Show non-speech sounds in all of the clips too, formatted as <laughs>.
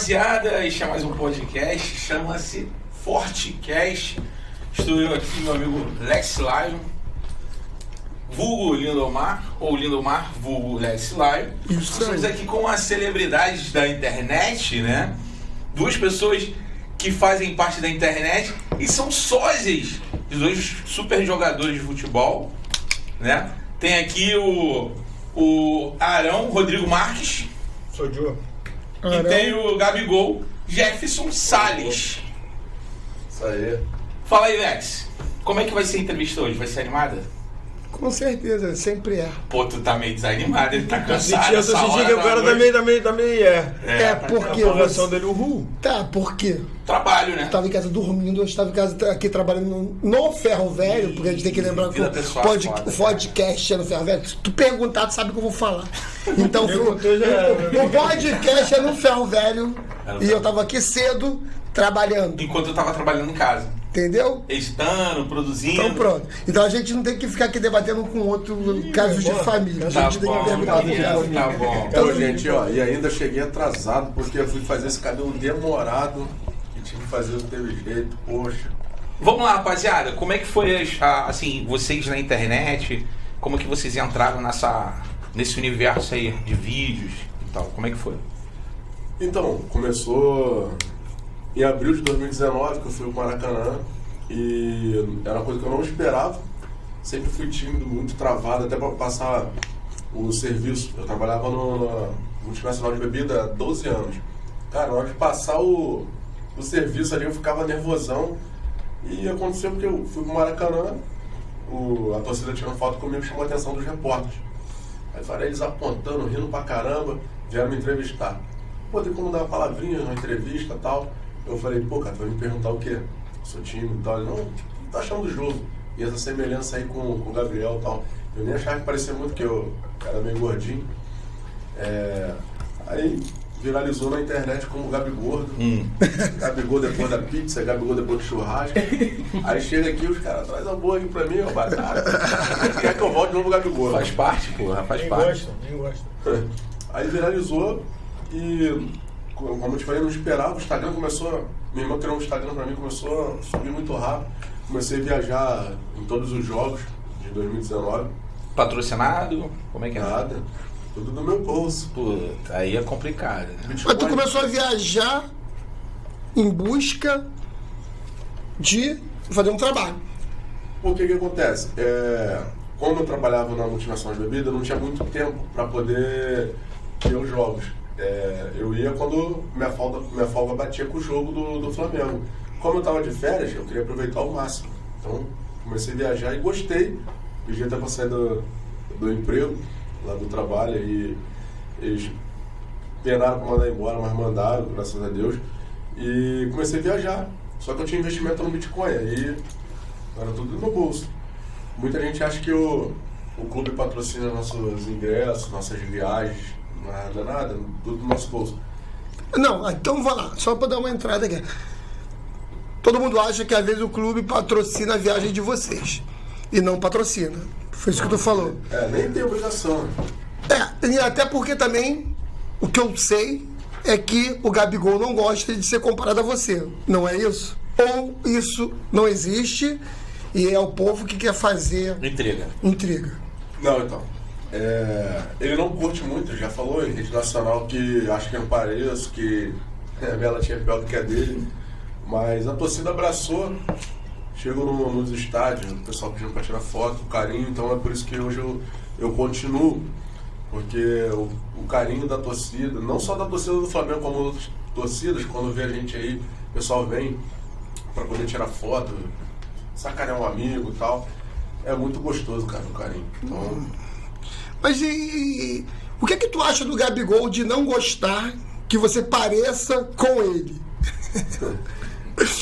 rapaziada, este é mais um podcast, chama-se Fortecast. Estou eu aqui, meu amigo Lex Lion, vulgo Lindomar, ou Lindomar, vulgo Lex Lion. Estamos aqui com as celebridades da internet, né? Duas pessoas que fazem parte da internet e são sósias de dois super jogadores de futebol, né? Tem aqui o, o Arão Rodrigo Marques. Sou Joe. E tem o Gabigol Jefferson Salles. Isso aí. Fala aí, Lex. Como é que vai ser a entrevista hoje? Vai ser animada? Com certeza, sempre é. Pô, tu tá meio desanimado, ele tá cansado. Mentira, eu essa tô sentindo hora que o cara noite. também, também, também é. É, É, porque A você... dele, uhul. Tá, porque Trabalho, né? eu estava em casa dormindo, eu estava em casa aqui trabalhando no, no Ferro Velho, porque a gente tem que lembrar que o, é pod- foda, o podcast é no Ferro Velho. Se tu perguntar, tu sabe o que eu vou falar. <laughs> Então, já era, né? o podcast é no Ferro Velho É no e Ferro eu tava aqui cedo trabalhando, Enquanto eu tava trabalhando em casa. Entendeu? Editando, produzindo. Então pronto. Então a gente não tem que ficar aqui debatendo com outro casos de família. A Tá gente tem bom, que tá bom, tá bom. Então, gente, ó, e ainda cheguei atrasado porque eu fui fazer esse cabelo demorado e tive que fazer não teve jeito, poxa. Vamos lá, rapaziada. Como é que foi, as- a- assim, vocês na internet? Como é que vocês entraram nessa, nesse universo aí de vídeos e tal? Como é que foi? Então, começou em abril de 2019 que eu fui pro Maracanã e era uma coisa que eu não esperava. Sempre fui tímido, muito travado, até para passar o serviço. Eu trabalhava no na multinacional de bebida há 12 anos. Cara, na hora de passar o, o serviço ali eu ficava nervosão. E aconteceu porque eu fui pro Maracanã, o, a torcida tirando foto comigo chamou a atenção dos repórteres. Aí falei, eles apontando, rindo pra caramba, vieram me entrevistar. Pô, tem como dar uma palavrinha, uma entrevista e tal. Eu falei, pô, cara, tu vai me perguntar o quê? Sou tímido e tal. Ele, não, o que tu tá achando do jogo? E essa semelhança aí com, com o Gabriel e tal. Eu nem achava que parecia muito, que eu era meio gordinho. É, aí viralizou na internet como Gabi Gordo. Hum. <laughs> Gabigol depois da pizza, Gabigol depois do churrasco. Aí chega aqui, os caras traz a boa aí pra mim, ó, batata. Quer que eu volte de novo Gabigol? Faz parte, porra, faz Nem parte. gosta, nem gosta. <laughs> Aí viralizou e, como eu te falei, eu não esperava. O Instagram começou. Minha irmã criou um Instagram pra mim, começou a subir muito rápido. Comecei a viajar em todos os jogos de 2019. Patrocinado? Como é que é? Nada. Tudo do meu bolso. Puta, aí é complicado, né? Mas tu começou a viajar em busca de fazer um trabalho. O que que acontece? É, como eu trabalhava na multinacional de bebida, eu não tinha muito tempo para poder ver os jogos. É, eu ia quando minha folga, minha folga batia com o jogo do, do Flamengo. Como eu estava de férias, eu queria aproveitar ao máximo. Então, comecei a viajar e gostei. Pedi até para sair do, do emprego, lá do trabalho, e eles penaram para mandar embora, mas mandaram, graças a Deus. E comecei a viajar. Só que eu tinha investimento no Bitcoin, aí era tudo no bolso. Muita gente acha que o, o clube patrocina nossos ingressos, nossas viagens, nada, nada, tudo do nosso bolso. Não, então vai lá, só para dar uma entrada aqui. Todo mundo acha que às vezes o clube patrocina a viagem de vocês. E não patrocina. Foi isso que tu falou. É, nem tem obrigação. É, e até porque também o que eu sei é que o Gabigol não gosta de ser comparado a você. Não é isso? Ou isso não existe e é o povo que quer fazer Intriga. intriga. Não, então. É, ele não curte muito, já falou em rede nacional que acho que eu pareço, que <laughs> a minha tinha pior do que a dele. Mas a torcida abraçou, chegou no- nos estádios, o pessoal pedindo para tirar foto, o carinho, então é por isso que hoje eu, eu continuo. Porque o, o carinho da torcida, não só da torcida do Flamengo, como outras torcidas, quando vê a gente aí, o pessoal vem para poder tirar foto, sacanear um amigo e tal. É muito gostoso, cara, o carinho. Então, Mas e, e- o que é que tu acha do Gabigol de não gostar que você pareça com ele? <laughs>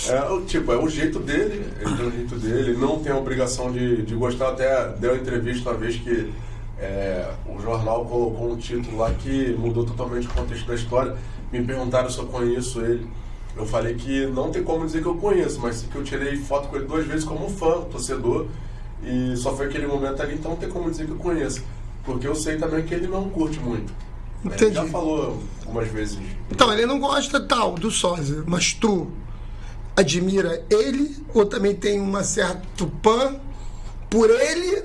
É, tipo, é o jeito dele, ele tem o jeito dele, ele não tem a obrigação de, de gostar. Até deu entrevista uma vez que é, o jornal colocou um título lá que mudou totalmente o contexto da história. Me perguntaram se eu conheço ele. Eu falei que não tem como dizer que eu conheço, mas que eu tirei foto com ele duas vezes como fã, torcedor, e só foi aquele momento ali, então não tem como dizer que eu conheço. Porque eu sei também que ele não curte muito. Ele Entendi. já falou algumas vezes. Então, ele não gosta tal do sósia, mas tu admira ele ou também tem uma certo pan por ele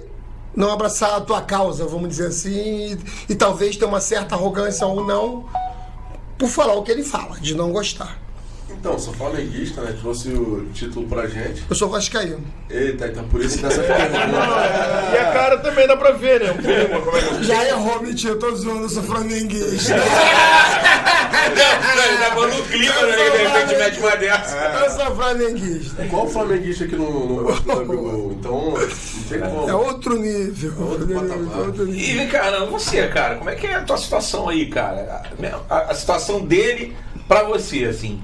não abraçar a tua causa, vamos dizer assim, e, e talvez ter uma certa arrogância ou não por falar o que ele fala, de não gostar. Então, sou flamenguista, né? Trouxe o título pra gente. Eu sou vascaíno. Eita, então por isso dessa pergunta. <laughs> E a cara também dá pra ver, né? O clima, como é que Já errou, mentira, eu tô zoando, eu sou flamenguista. Não, ele tá falando no clima, né? De repente mete uma dessa. Eu sou flamenguista. Qual flamenguista que não, não <laughs> gosta do? Então, não tem como. É outro nível. Outro patamar. outro nível. E não, você, cara, como é que é a tua situação aí, cara? A, a- a situação dele pra você, assim.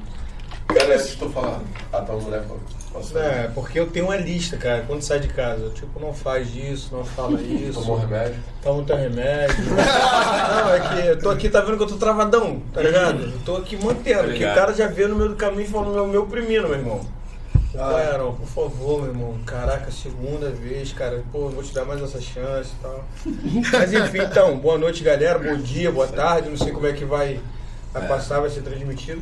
Cara, eu estou falando. Ah, tá, mulher falou. Posso É, porque eu tenho uma lista, cara, quando sai de casa. Tipo, não faz isso, não fala <laughs> isso. Tomou remédio? Toma teu remédio. <laughs> não, é que eu tô aqui, tá vendo que eu tô travadão, tá ligado? Eu tô aqui mantendo, que ligado. o cara já vê no meio do caminho e falou, meu, meu oprimindo, meu irmão. Ah. Aaron, por favor, meu irmão. Caraca, segunda vez, cara. Pô, eu vou te dar mais essa chance e tal. Mas enfim, então, boa noite, galera. Bom dia, boa tarde. Não sei como é que vai, vai passar, vai ser transmitido.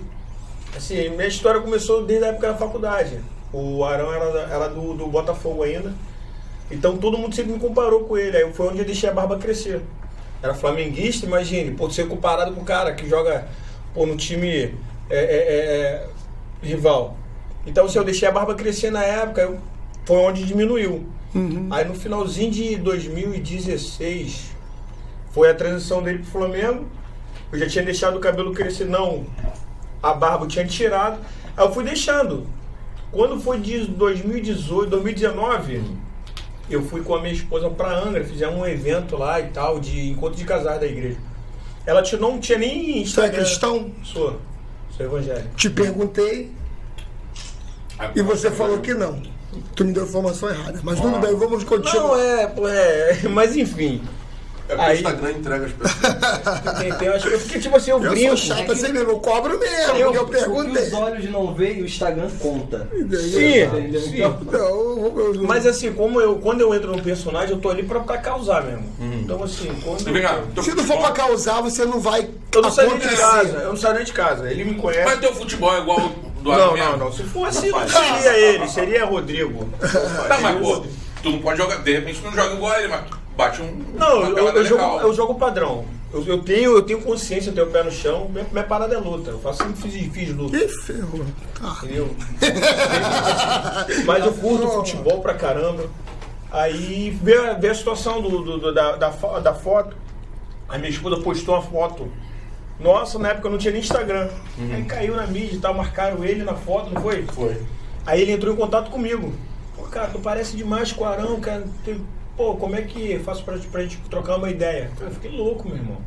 Assim, minha história começou desde a época da faculdade. O Arão era, era do, do Botafogo ainda. Então todo mundo sempre me comparou com ele. Aí foi onde eu deixei a barba crescer. Era flamenguista, imagine, pô, ser comparado com o cara que joga pô, no time é, é, é, é, rival. Então se eu deixei a barba crescer na época, eu- foi onde diminuiu. Aí no finalzinho de 2016 foi a transição dele pro Flamengo. Eu já tinha deixado o cabelo crescer, não. A barba eu tinha tirado. Aí eu fui deixando. Quando foi de 2018, 2019, eu fui com a minha esposa pra Angra, fizemos um evento lá e tal, de encontro de casais da igreja. Ela tinha- não tinha nem Tu é Instagram. cristão? Sou. Sou evangélico. Te perguntei e você falou que não. Tu me deu informação errada. Mas tudo bem, vamos Não, continuar. é, pô, é, mas enfim. É porque o Aí- Instagram entrega as pessoas. Tem, tem, acho que tipo assim, eu, Eu brinco. sou chato assim mesmo, eu cobro mesmo, Eu- porque eu O que os perguntei. olhos não veem, o Instagram conta. Sim, Entendeu? sim. Então, Não, eu- eu- Mas assim, como eu, quando eu entro no personagem, eu tô ali pra, pra causar mesmo. Uhum. Então assim, quando. Teu se não for pra causar, você não vai Eu não saio de casa, eu não saio nem de casa. Ele me conhece. Mas teu futebol é igual do Não, não, não. Se fosse, Não não seria ele, seria Rodrigo. Tá, mas pô, tu não pode jogar, de repente tu não joga igual ele, mas bate um. Não, eu, eu, jogo, eu jogo padrão. Eu, eu tenho, eu tenho consciência, eu tenho o pé no chão, minha, minha parada é luta. Eu faço sempre fiz, fiz luta. Ih, ferrou. Tá. Entendeu? Mas eu curto futebol pra caramba. Aí vê, a- vê a situação do, do- do- da, da, da foto. A minha esposa postou uma foto. Nossa, na época eu não tinha nem Instagram. Aí caiu na mídia e tal, marcaram ele na foto, não foi? Foi. Aí ele entrou em contato comigo. Pô, cara, tu parece demais com o Arão, cara. Pô, como é que faço pra, pra gente trocar uma ideia? Eu fiquei louco, meu irmão.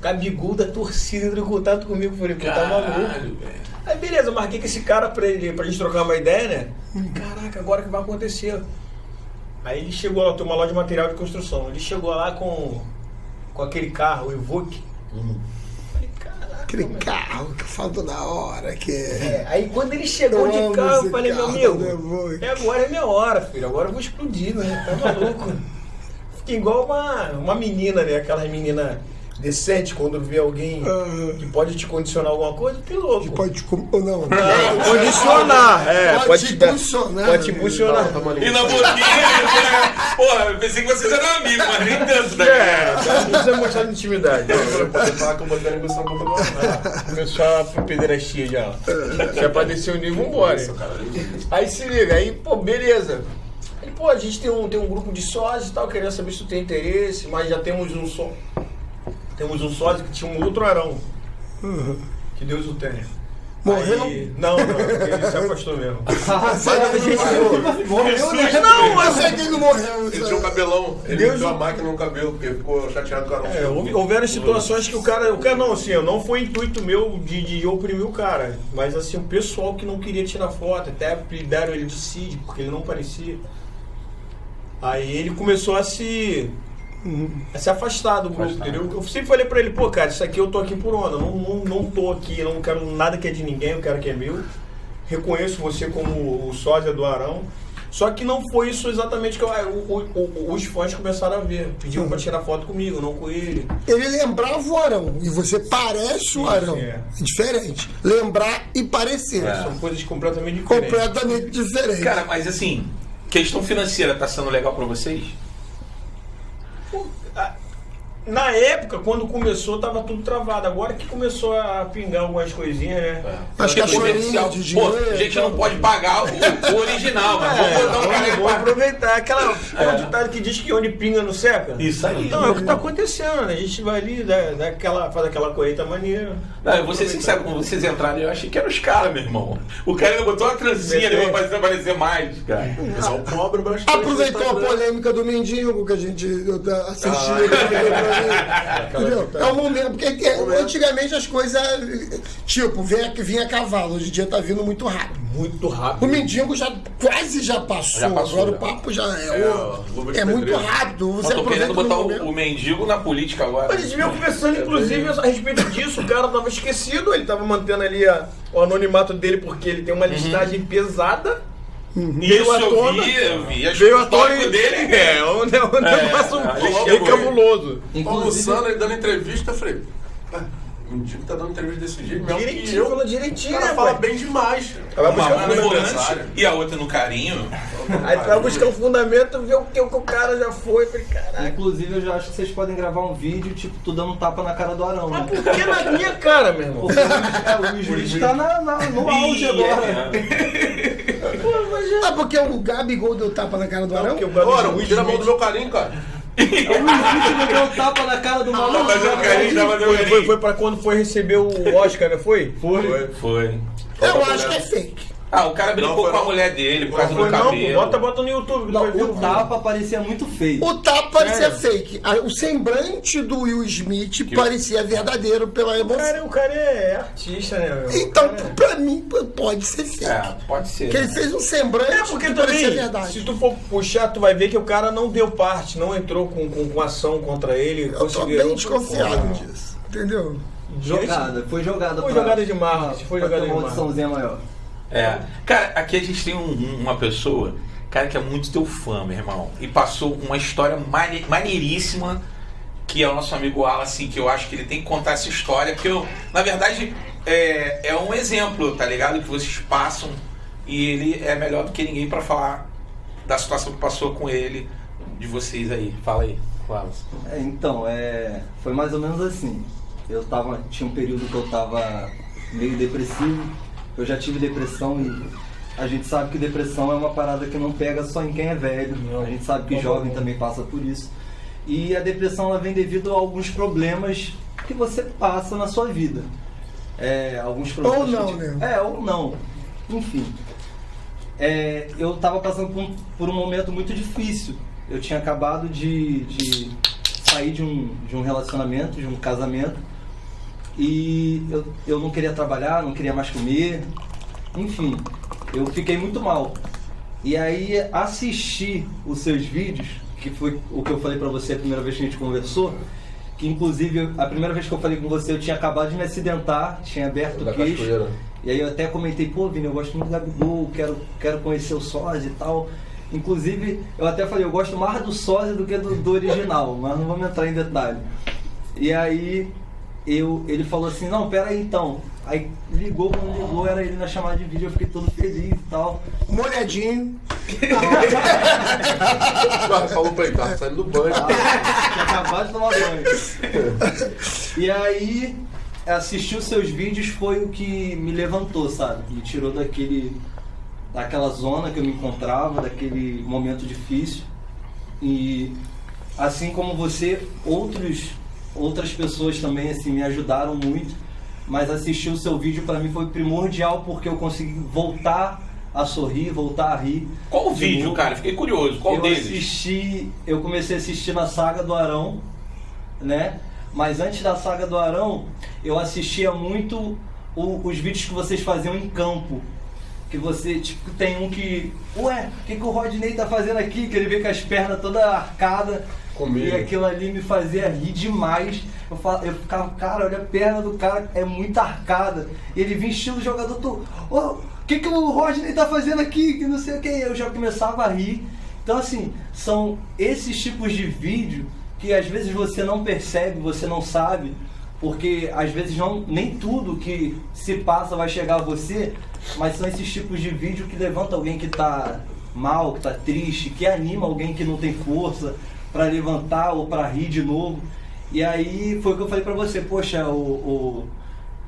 Gabigol da torcida entrou em contato comigo. Falei, pô, tá maluco. Aí beleza, marquei com esse cara pra, ele, pra gente trocar uma ideia, né? Caraca, agora que vai acontecer. Aí ele chegou lá, tem uma loja de material de construção. Ele chegou lá com, com aquele carro, o Evoque. Caraca. Aquele meu. carro que eu falo toda hora, que É, aí quando ele chegou de carro, eu falei, meu carro amigo, do Evoque. é agora é minha hora, filho. Agora eu vou explodir, né? Tá maluco? Fiquei igual uma, uma menina, né? Aquelas meninas decentes quando vê alguém Ah. que pode te condicionar alguma coisa, que louco. pode te com- ou não. Não, condicionar, é, Pode pode, te dar- impulsionar. Pode te impulsionar. Maluco. E na boquinha, né? Porra, eu pensei que vocês eram amigos, mas nem tanto, né? É, não precisa mostrar de intimidade. Pode falar que eu botei a boca do Arão. Começou a pederastia já. ó. Se é pra descer o nível, vambora. Aí se liga, aí, pô, beleza. Aí, pô, a gente tem um, tem um grupo de sócios e tal, queria saber se tu tem interesse, mas já temos um só. Temos um sócio que tinha um outro arão. Que Deus o tenha. Morreu? Aí- não, não, ele se afastou mesmo. <laughs> Morreu, né? Não, Eu sei que ele não morreu. Ele tinha um cabelão. Ele Deus meteu a máquina no cabelo, porque ficou chateado com o Arão. É, houve- houveram situações que o cara, o cara não, assim, não foi intuito meu de, de oprimir o cara, mas assim, o pessoal que não queria tirar foto, até deram ele de Cid, porque ele não parecia. Aí ele começou a se a se afastar do grupo, Afastar. entendeu? Eu sempre falei pra ele, pô, cara, isso aqui eu tô aqui por onda, não, não, não tô aqui, não quero nada que é de ninguém, eu quero que é meu. Reconheço você como o sósia do Arão. Só que não foi isso exatamente que eu, o- o- o- os fãs começaram a ver. Pediam pra tirar foto comigo, não com ele. Ele lembrava o Arão. E você parece o Arão. é. É diferente. Lembrar e parecer. É. São coisas completamente diferentes. Completamente diferente. Cara, mas assim, questão financeira tá sendo legal pra vocês? Ooh. Na época, quando começou, tava tudo travado. Agora que começou a pingar algumas coisinhas, né? As Porque cachoeirinhas comercial, de Pô, dinheiro, a gente não então. pode pagar o, o original, mas vamos botar um cara É, vou aproveitar. Aquela é. ditado que diz que onde pinga não seca. Isso aí. Então, é o que tá acontecendo, né? A gente vai ali, dá, dá aquela, faz aquela colheita maneira. Não, eu vou ser sincero, quando vocês entraram, eu achei que eram os caras, meu irmão. O cara ainda botou uma trancinha ali pra fazer aparecer mais, cara. O pessoal cobra bastante. Aproveitou no a polêmica do mendigo que a gente tá- assistiu. Ah. Entendeu? É o momento, porque é, antigamente as coisas, tipo, vinha, vinha a cavalo, hoje em dia tá vindo muito rápido. Muito O rápido. mendigo já quase já passou, Já passou, agora já. o papo já é, É, o- é muito rápido. Eu Você tô querendo botar o, o mendigo na política agora. Eles vinham conversando, inclusive, a respeito disso. O cara tava esquecido, ele tava mantendo ali a- o anonimato dele porque ele tem uma listagem pesada. Isso à eu tona. vi, eu vi. Acho Veio à tona e- dele É, um, ne- um negócio gente bem chegou aí. cabuloso. Inclusive, Sano ele dando entrevista, eu falei, ah, o mendigo tá dando entrevista desse jeito mesmo que Direitinho, eu. falou O direitinho, cara né, fala bem demais. Vai Uma buscar um fundamento. e a outra no carinho. Aí tu vai buscar um fundamento, ver o que o cara já foi. Falei, caraca. inclusive, eu já acho que vocês podem gravar um vídeo, tipo, tu dando um tapa na cara do Arão, Mas né? por que na minha cara, meu irmão? Porque o Luiz- é, o Luiz tá na, na- no auge Ih, agora. é. Ah, porque o Gabigol deu tapa na cara do Arão? Porque o Arão, Luiz tira a mão do meu carinho, cara. O não deu um tapa na cara do maluco. Mas o carinho tava dando Foi, foi, foi pra quando foi receber o Oscar, né? Foi? Foi. Foi. Eu acho que é fake. Ah, o cara brincou Não, com a não. mulher dele por causa do não, cabelo. Bota, bota no YouTube. que tu vai ver Não, o tapa parecia muito feio. O tapa parecia Sério? fake. O semblante do Will Smith parecia verdadeiro pela emoção. cara, o cara é artista, né? meu? Então, cara é- pra mim, pode ser fake. É, pode ser. Porque ele fez um semblante É porque que parecia também, verdade. se tu for puxar, tu vai ver que o cara não deu parte, não entrou com, com, com ação contra ele. Eu tô bem desconfiado disso. Entendeu? Jogada, foi jogada Foi pra- jogada de marketing, foi pra jogada ter de uma marketing. maior. É. Cara, aqui a gente tem um- um- uma pessoa, cara, que é muito teu fã, meu irmão. E passou uma história mane- maneiríssima, que é o nosso amigo Alan, assim, que eu acho que ele tem que contar essa história, porque eu, na verdade, é, é um exemplo, tá ligado? Que vocês passam e ele é melhor do que ninguém pra falar da situação que passou com ele, de vocês aí. Fala aí, Wallace. É, então, é, foi mais ou menos assim. Eu tava, tinha um período que eu tava meio depressivo. Eu já tive depressão e a gente sabe que depressão é uma parada que não pega só em quem é velho. A gente sabe que jovem também passa por isso. E a depressão ela vem devido a alguns problemas que você passa na sua vida. É, alguns problemas. Ou não, né? É, ou não. Enfim. É, eu estava passando por um, por um momento muito difícil. Eu tinha acabado de, de sair de um, de um relacionamento, de um casamento, e eu, eu não queria trabalhar, não queria mais comer, enfim, eu fiquei muito mal. E aí assisti os seus vídeos, que foi o que eu falei pra você a primeira vez que a gente conversou, que inclusive a primeira vez que eu falei com você eu tinha acabado de me acidentar, tinha aberto o queixo. cachoeira. E aí eu até comentei, pô, Vini, eu gosto muito do Gabigol, quero, quero conhecer o sósia e tal. Inclusive, eu até falei, eu gosto mais do sósia do que do, do original, mas não vamos entrar em detalhe. E aí eu, ele falou assim, não, pera aí então. Aí ligou, quando ligou, era ele na chamada de vídeo, eu fiquei todo feliz e tal. Molhadinho. <laughs> Falou pra ele, tava saindo do banho. Ah, tinha acabado de tomar banho. E aí, assistir os seus vídeos foi o que me levantou, sabe? Me tirou daquele, daquela zona que eu me encontrava, daquele momento difícil. E assim como você, outros, outras pessoas também assim, me ajudaram muito. Mas assistir o seu vídeo para mim foi primordial porque eu consegui voltar a sorrir, voltar a rir. Qual o De vídeo, novo. cara? Fiquei curioso. Qual eu deles? assisti, eu comecei a assistir na saga do Arão, né? Mas antes da saga do Arão, eu assistia muito o- os vídeos que vocês faziam em campo. Que você, tipo, tem um que. Ué, o que, que o Rodney tá fazendo aqui? Que ele vê com as pernas toda arcada. E aquilo ali me fazia rir demais. Eu, fa- eu ficava, cara, olha a perna do cara, é muito arcada. E ele vinha estilo jogador. Ô, o que, que o Rodney tá fazendo aqui? Que não sei o que. Eu já começava a rir. Então, assim, são esses tipos de vídeo que às vezes você não percebe, você não sabe, porque às vezes não, nem tudo que se passa vai chegar a você, mas são esses tipos de vídeo que levanta alguém que tá mal, que tá triste, que anima alguém que não tem força para levantar ou para rir de novo. E aí foi o que eu falei pra você, poxa, o,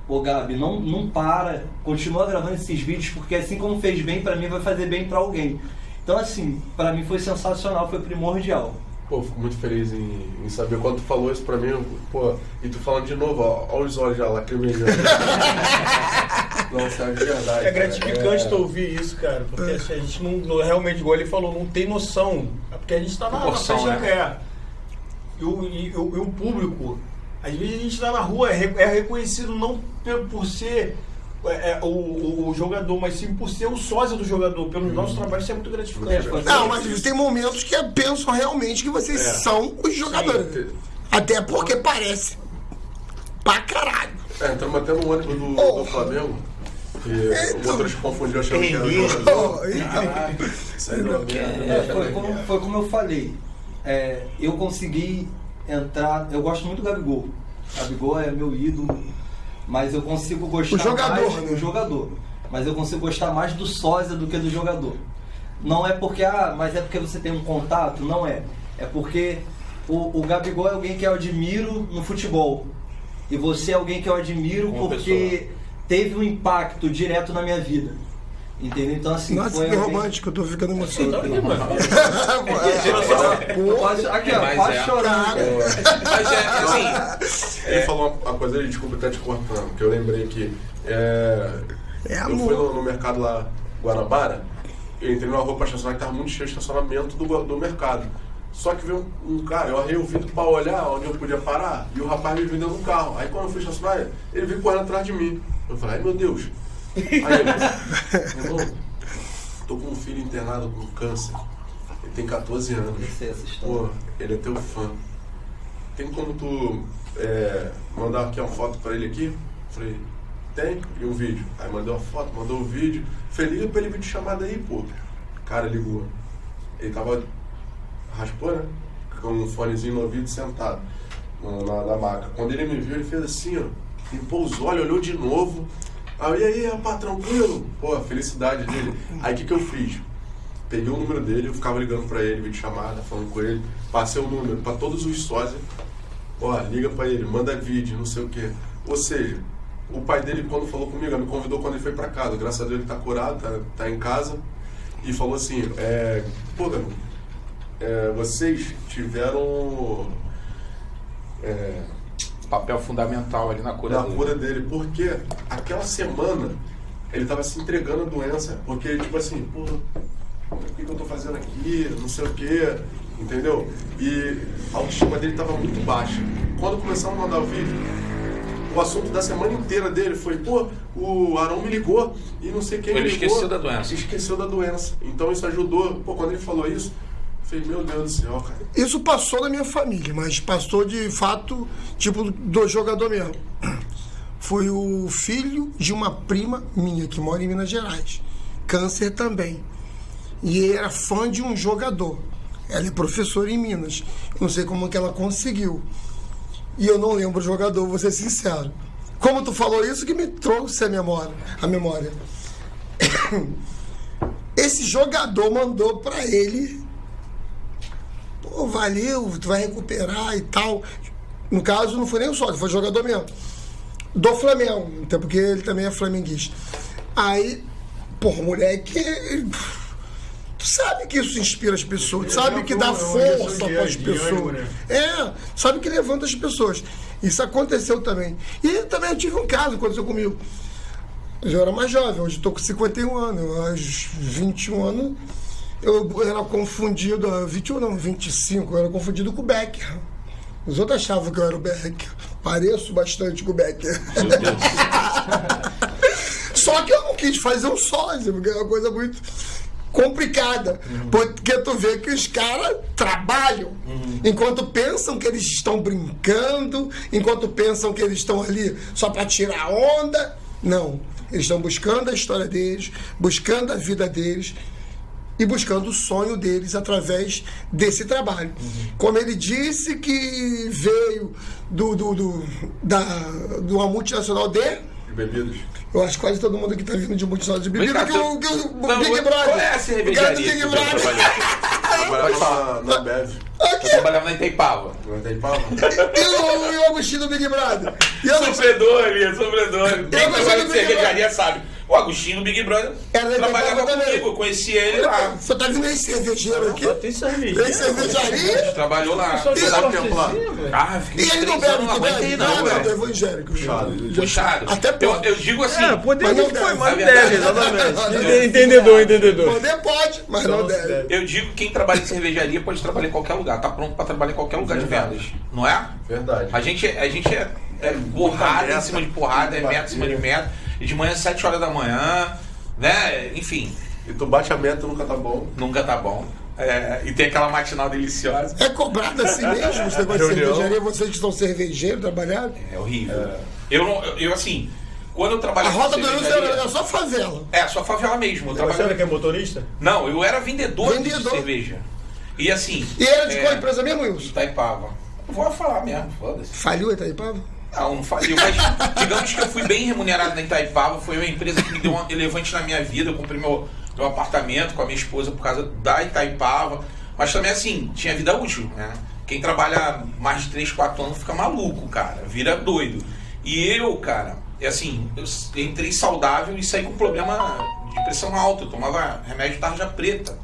o, o Gabi, não, não para, continua gravando esses vídeos, porque assim como fez bem pra mim, vai fazer bem pra alguém. Então assim, pra mim foi sensacional, foi primordial. Pô, fico muito feliz em, em saber. Quando tu falou isso pra mim, pô, e tu falando de novo, ó, ó os olhos já lacrimejando. <laughs> É verdade. É gratificante É. tu ouvir isso, cara, porque assim, a gente não, não- realmente, igual ele falou, não tem noção. É Porque a gente tá na, faixa né? é. E o, e, o- e o público, às vezes a gente tá na rua, é, é reconhecido não por, ser é, é, o, o- o jogador, mas sim por ser o sósia do jogador. Pelo nosso trabalho, isso é muito gratificante. Não, mas tem momentos que pensam realmente que vocês É. são os jogadores. Até porque parece. Pra caralho. É, entramos até no ônibus do, Oh. do Flamengo. E o motorista confundiu achando que era. <laughs> É, foi, como, foi como eu falei. É, eu consegui entrar. Eu gosto muito do Gabigol. Gabigol é meu ídolo. Mas eu consigo gostar O jogador, mais né? do jogador. Mas eu consigo gostar mais do sósia do que do jogador. Não é porque, ah, mas é porque você tem um contato? Não é. É porque o, o Gabigol é alguém que eu admiro no futebol. E você é alguém que eu admiro Como porque teve um impacto direto na minha vida. Entendeu? Então, assim, Nossa, foi que alguém- romântico, eu tô ficando emocionado. eu <laughs> posso, aqui, ó, quase é. chorando. Mas é assim. <laughs> Ele falou uma, coisa ali, desculpa até te cortando, que eu lembrei que é, É eu fui no, no mercado lá, Guanabara, eu entrei numa rua pra estacionar que tava muito cheio de estacionamento do, do mercado. Só que veio um, um cara, eu arrei o vidro pra olhar onde eu podia parar, e o rapaz me viu dentro do carro. Aí quando eu fui estacionar, ele veio correndo atrás de mim. Eu falei, ai meu Deus. Aí ele, <laughs> irmão, tô com um filho internado com câncer. Ele tem 14 anos. História. Pô, ele é teu fã. Tem como tu é, mandar aqui uma foto pra ele aqui? Falei, tem? E um vídeo. Aí mandei uma foto, mandou o vídeo. Falei, liga pra ele vídeo chamada aí, pô. Cara, ligou. Ele tava. Raspou, né? Com um fonezinho no ouvido sentado na, na maca. Quando ele me viu, ele fez assim, ó. Limpou os olhos, olhou de novo. Aí, aí, rapaz, tranquilo? Pô, a felicidade dele. Aí o que, que eu fiz? Peguei o número dele, eu ficava ligando pra ele, vídeo chamada, falando com ele. Passei o número pra todos os sócios. Ó, liga pra ele, manda vídeo, não sei o quê. Ou seja, o pai dele, quando falou comigo, me convidou quando ele foi pra casa. Graças a Deus ele tá curado, tá, tá em casa. E falou assim, é, pô, garoto, é, vocês tiveram é, Papel fundamental ali na cura na dele. cura dele, porque aquela semana ele tava se entregando à doença, porque tipo assim, pô, o que, que eu tô fazendo aqui, não sei o quê, entendeu? E a autoestima dele tava muito baixa. Quando começamos a mandar o vídeo, o assunto da semana inteira dele foi, pô, o Arão me ligou e não sei quem Ele me ligou. esqueceu da doença. Esqueceu da doença. Então isso ajudou. Pô, quando ele falou isso, meu Deus do céu, cara. Isso passou da minha família, mas passou de fato, tipo, do jogador mesmo. Foi o filho de uma prima minha que mora em Minas Gerais. Câncer também. E ele era fã de um jogador. Ela é professora em Minas. Não sei como que ela conseguiu. E eu não lembro o jogador, vou ser sincero. Como tu falou isso que me trouxe a memória. A memória. <coughs> Esse jogador mandou pra ele pô, valeu, tu vai recuperar e tal. No caso, não foi nem o sócio, foi jogador mesmo. Do Flamengo, até porque ele também é flamenguista. Aí, porra, moleque, tu sabe que isso inspira as pessoas, tu sabe que dá É força para as pessoas. né? É, sabe que levanta as pessoas. Isso aconteceu também. E também eu tive um caso, aconteceu comigo. Eu era mais jovem, hoje estou com 51 anos. Aos 21 anos, eu era confundido, ah, 21 não, 25, eu era confundido com o Becker. Os outros achavam que eu era o Becker. Pareço bastante com o Becker. <laughs> Só que eu não quis fazer um sósia, porque é uma coisa muito complicada. Porque tu vê que os caras trabalham. Enquanto pensam que eles estão brincando, enquanto pensam que eles estão ali só para tirar onda. Não. Eles estão buscando a história deles, buscando a vida deles e buscando o sonho deles através desse trabalho. Como ele disse que veio do, do, do, da, de uma multinacional de. De bebidas. Eu acho que quase todo mundo aqui tá vindo de multinacional de bebida, cá, que o, que o Não, Big qual Brother. é a o cara do cervejaria Big que tu Brother. Pode falar. Na, na Bev. Aqui, Eu trabalhava na Itaipava. Não tem pau? e o, Agostinho do Big Brother. Eu. Sofredor ali, sofredor. Quem trabalha do Big cervejaria sabe. O Agostinho do Big Brother Era trabalhava também. comigo, eu conheci ele lá. Você tá vindo aí cervejeiro aqui? Tem cerveja. Tem cervejaria? Trabalhou lá. Tem Sabe o tempo lá? Ah, fiquei E ele não bebe, tu não não, do evangélico. Puxado. Até eu, pode. eu digo assim. É, poder Mas não foi, mas deve, exatamente. Entendedor, entendedor. Poder pode, mas não, deve. Eu digo que quem trabalha em cervejaria pode trabalhar em qualquer lugar, tá pronto pra trabalhar em qualquer lugar de Verdade. vendas, não é? Verdade. A gente, a gente é, é porrada em cima de porrada, é meta em cima de meta, e de manhã às 7 horas da manhã, né? Enfim, E tu bate a meta nunca tá bom. nunca tá bom. É, e tem aquela matinal deliciosa. É cobrado assim mesmo esse negócio de cervejaria? Vocês que são cervejeiros, trabalharam? É horrível. Eu não, eu, eu, assim, quando eu trabalhei A rota do cervejaria- é só favela. É, só favela mesmo. Eu Você era trabalhava... que é motorista? Não, eu era vendedor, Vendedor. de cerveja. E assim. E era de é, qual empresa mesmo, Wilson? Itaipava. Vou falar mesmo, foda-se. Faliu Itaipava? Não faliu, mas digamos que eu fui bem remunerado na Itaipava, foi uma empresa que me deu um elevante na minha vida, eu comprei meu, meu apartamento com a minha esposa por causa da Itaipava, mas também assim, tinha vida útil, né? Quem trabalha mais de 3, 4 anos fica maluco, cara, vira doido. E eu, cara, é assim, eu entrei saudável e saí com problema de pressão alta, eu tomava remédio tarja preta,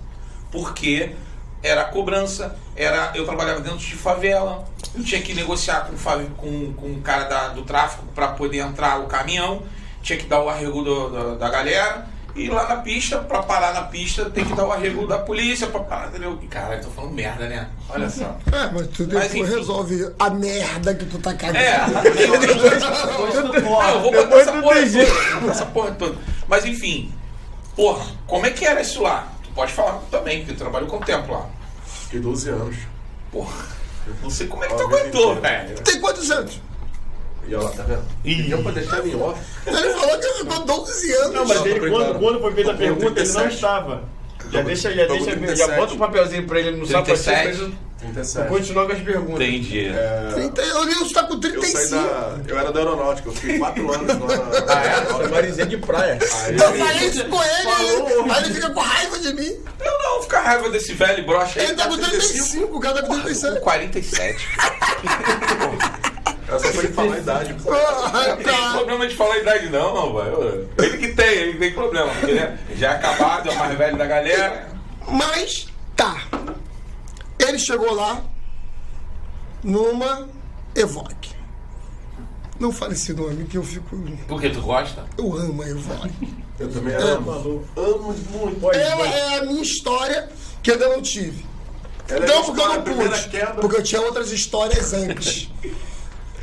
porque era a cobrança, era eu trabalhava dentro de favela, eu tinha que negociar com, com, com o cara da- do tráfico para poder entrar o caminhão, tinha que dar o arrego do- do- da galera, e lá na pista, para parar na pista, tem que dar o arrego da polícia para parar, entendeu? Cara, eu tô falando merda, né? Olha só. <laughs> É, mas tu Mas, enfim. resolve a merda que tu tá cagando. É, <laughs> Depois Não, eu vou botar porra toda. essa porra toda. Mas enfim, porra, como é que era isso lá? Tu pode falar também, porque eu trabalho com o tempo lá. Fiquei 12 anos. Porra, eu não sei como é que tu aguentou, velho. Tem quantos anos? E ela, tá vendo? Pediu pra deixar em off. Ele falou que ficou 12 anos. Não, mas ele, quando, quando foi feita a pergunta, ele não 37. estava. Já deixa, já deixa, já 37. bota um papelzinho pra ele no sapatinho 37. ele 37. continuar com as perguntas. Entendi. É, 30, o Nilson tá com eu saí 35. da. Eu era da aeronáutica, eu fiquei 4 anos lá Ah, na. é? <laughs> Nossa, Marizinha de praia. Aí, Eu falei isso com ele, Falou. aí ele fica com raiva de mim. Eu não, fica raiva desse velho brocha aí. Ele tá com 35, o cara tá com Com 37. 47. era só pra ele falar a idade. pô. Ah, Não tem tá. problema de falar a idade, não, não, velho. Ele que tem, ele que tem problema. Porque né, já é acabado, é o mais velho da galera. Mas, tá. Ele chegou lá numa Evoque. Não fale esse nome, que eu fico. Porque tu gosta? Eu amo a Evoque. Eu também É, amo. Amo muito. Ela é a minha história que eu ainda não tive. Ela é Não, a porque eu não pude. Porque eu tinha outras histórias antes.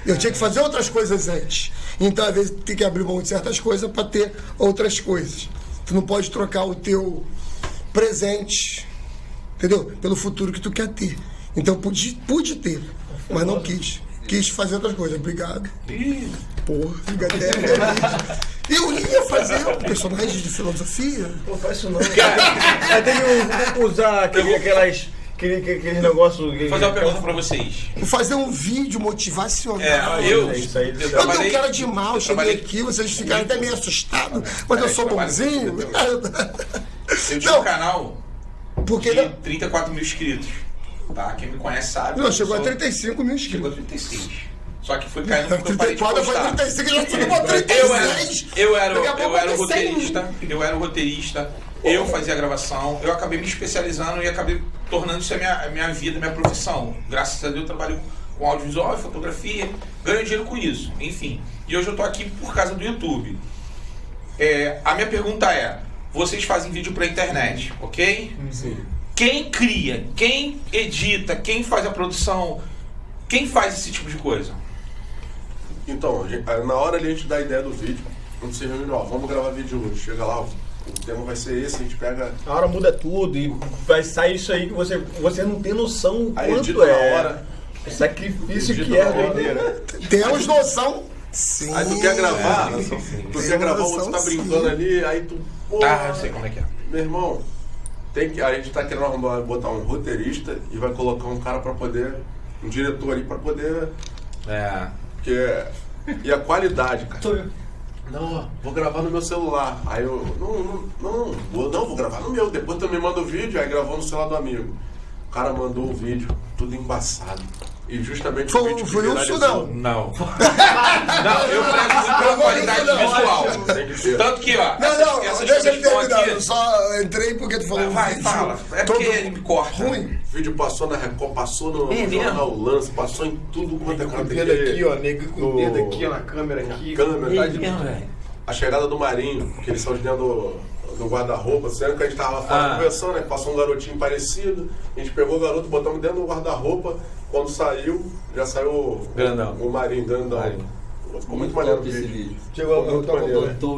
Eu tinha que fazer outras coisas antes. Então, às vezes, tem que abrir mão de certas coisas para ter outras coisas. Tu não pode trocar o teu presente, entendeu? Pelo futuro que tu quer ter. Então, eu pude, pude ter, mas não quis. Quis fazer outras coisas. Obrigado. Ih, Porra, fica até feliz. Eu ia fazer um personagem de filosofia. Não faz isso não. Aí tem que usar aquele, aquelas. Aquele, aquele negócio. Vou fazer uma pergunta pra vocês. Vou fazer um vídeo motivacional. É, eu, é isso aí. eu Eu Eu tenho cara de mal, eu cheguei trabalhei- aqui, vocês ficaram até meio assustados, mas eu É, sou bonzinho. Eu tinha um canal porque de não, 34 mil inscritos. Tá? Quem me conhece sabe. não, chegou a sou- 35 mil Chegou a inscritos. 36. Só que foi caindo porque eu parei de 34 foi postar. 35, já subiu pra Eu era, 36. eu era, a eu era o vai ter 100 mil. roteirista, eu era o roteirista, eu fazia a gravação, eu acabei me especializando e acabei tornando isso a minha, a minha vida, a minha profissão. Graças a Deus eu trabalho com audiovisual e fotografia, ganho dinheiro com isso, enfim. E hoje eu tô aqui por causa do YouTube. É, a minha pergunta é, vocês fazem vídeo pra internet, ok? Sim. Quem cria, quem edita, quem faz a produção, quem faz esse tipo de coisa? Então, a gente- na hora ali a gente dá a ideia do vídeo. Quando você reúne, ó, vamos gravar vídeo hoje. Chega lá, o tema vai ser esse, a gente pega. A hora muda tudo e vai sair isso aí que você, você não tem noção o quanto na é. hora. O sacrifício Edita que é na hora. doideira. Temos noção, Sim. Aí tu quer gravar, É, tu Tem quer gravar, o outro tá sim. brincando ali, aí tu. Pô, Ah, eu sei como é que é. Meu irmão, tem que, a gente tá querendo arrumar- botar um roteirista e vai colocar um cara pra poder. Um diretor ali pra poder. É. Porque. E a qualidade, cara. Não, ó, vou gravar no meu celular. Aí eu, não, não, não, vou, não, vou gravar no meu. Depois tu me manda o vídeo, aí gravou no celular do amigo. O cara mandou o vídeo, tudo embaçado. E justamente Foi- o foi o viralizou. Sudão. Não. <laughs> Não, eu muito pela qualidade visual. Tanto que, ó, Não, essas, não, essas deixa ele terminar. aqui. Eu só entrei porque tu falou. Vai, um fala. É porque ele me corta. Ruim. O vídeo passou na Record, passou no, É? Jornal Lance, passou em tudo quanto é Com o dedo aqui, ó, nego com o dedo aqui, ó, na câmera aqui. câmera. Tá de- A chegada do Marinho, que eles são de dentro do, do guarda-roupa, sendo que a gente tava fora Ah. conversando, né? Passou um garotinho parecido, a gente pegou o garoto, botamos dentro do guarda-roupa, quando saiu, já saiu o, Grandão. o Marinho, grandão. Marinho. Ficou muito maneiro o esse vídeo. vídeo. Chegou Ficou muito <laughs> eu maneiro. Botou.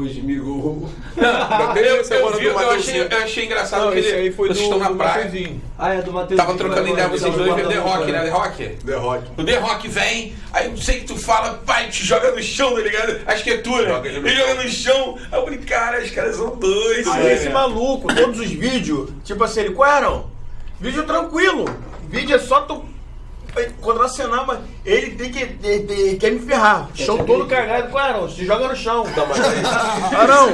Não, tem eu, vi, eu, achei, eu achei engraçado Não, que ele, aí foi vocês do, estão na do praia. Mateuzinho. Ah, é do Matheus. Tava trocando ideia vocês dois vendo The Rock, né? The Rock. The Rock. O The Rock vem, aí eu sei que tu fala, pai, te joga no chão, tá ligado? A esquetura. Joga ele joga no chão. Aí eu falei, cara, os caras são dois. Aí esse maluco, todos os vídeos, tipo assim, ele, qual eram? Vídeo tranquilo. Vídeo é só tu contracenar, mas ele tem que. Ele, ele quer me ferrar. Chão todo cagado. Qual Arão? Se joga no chão. Tá, mas Arão!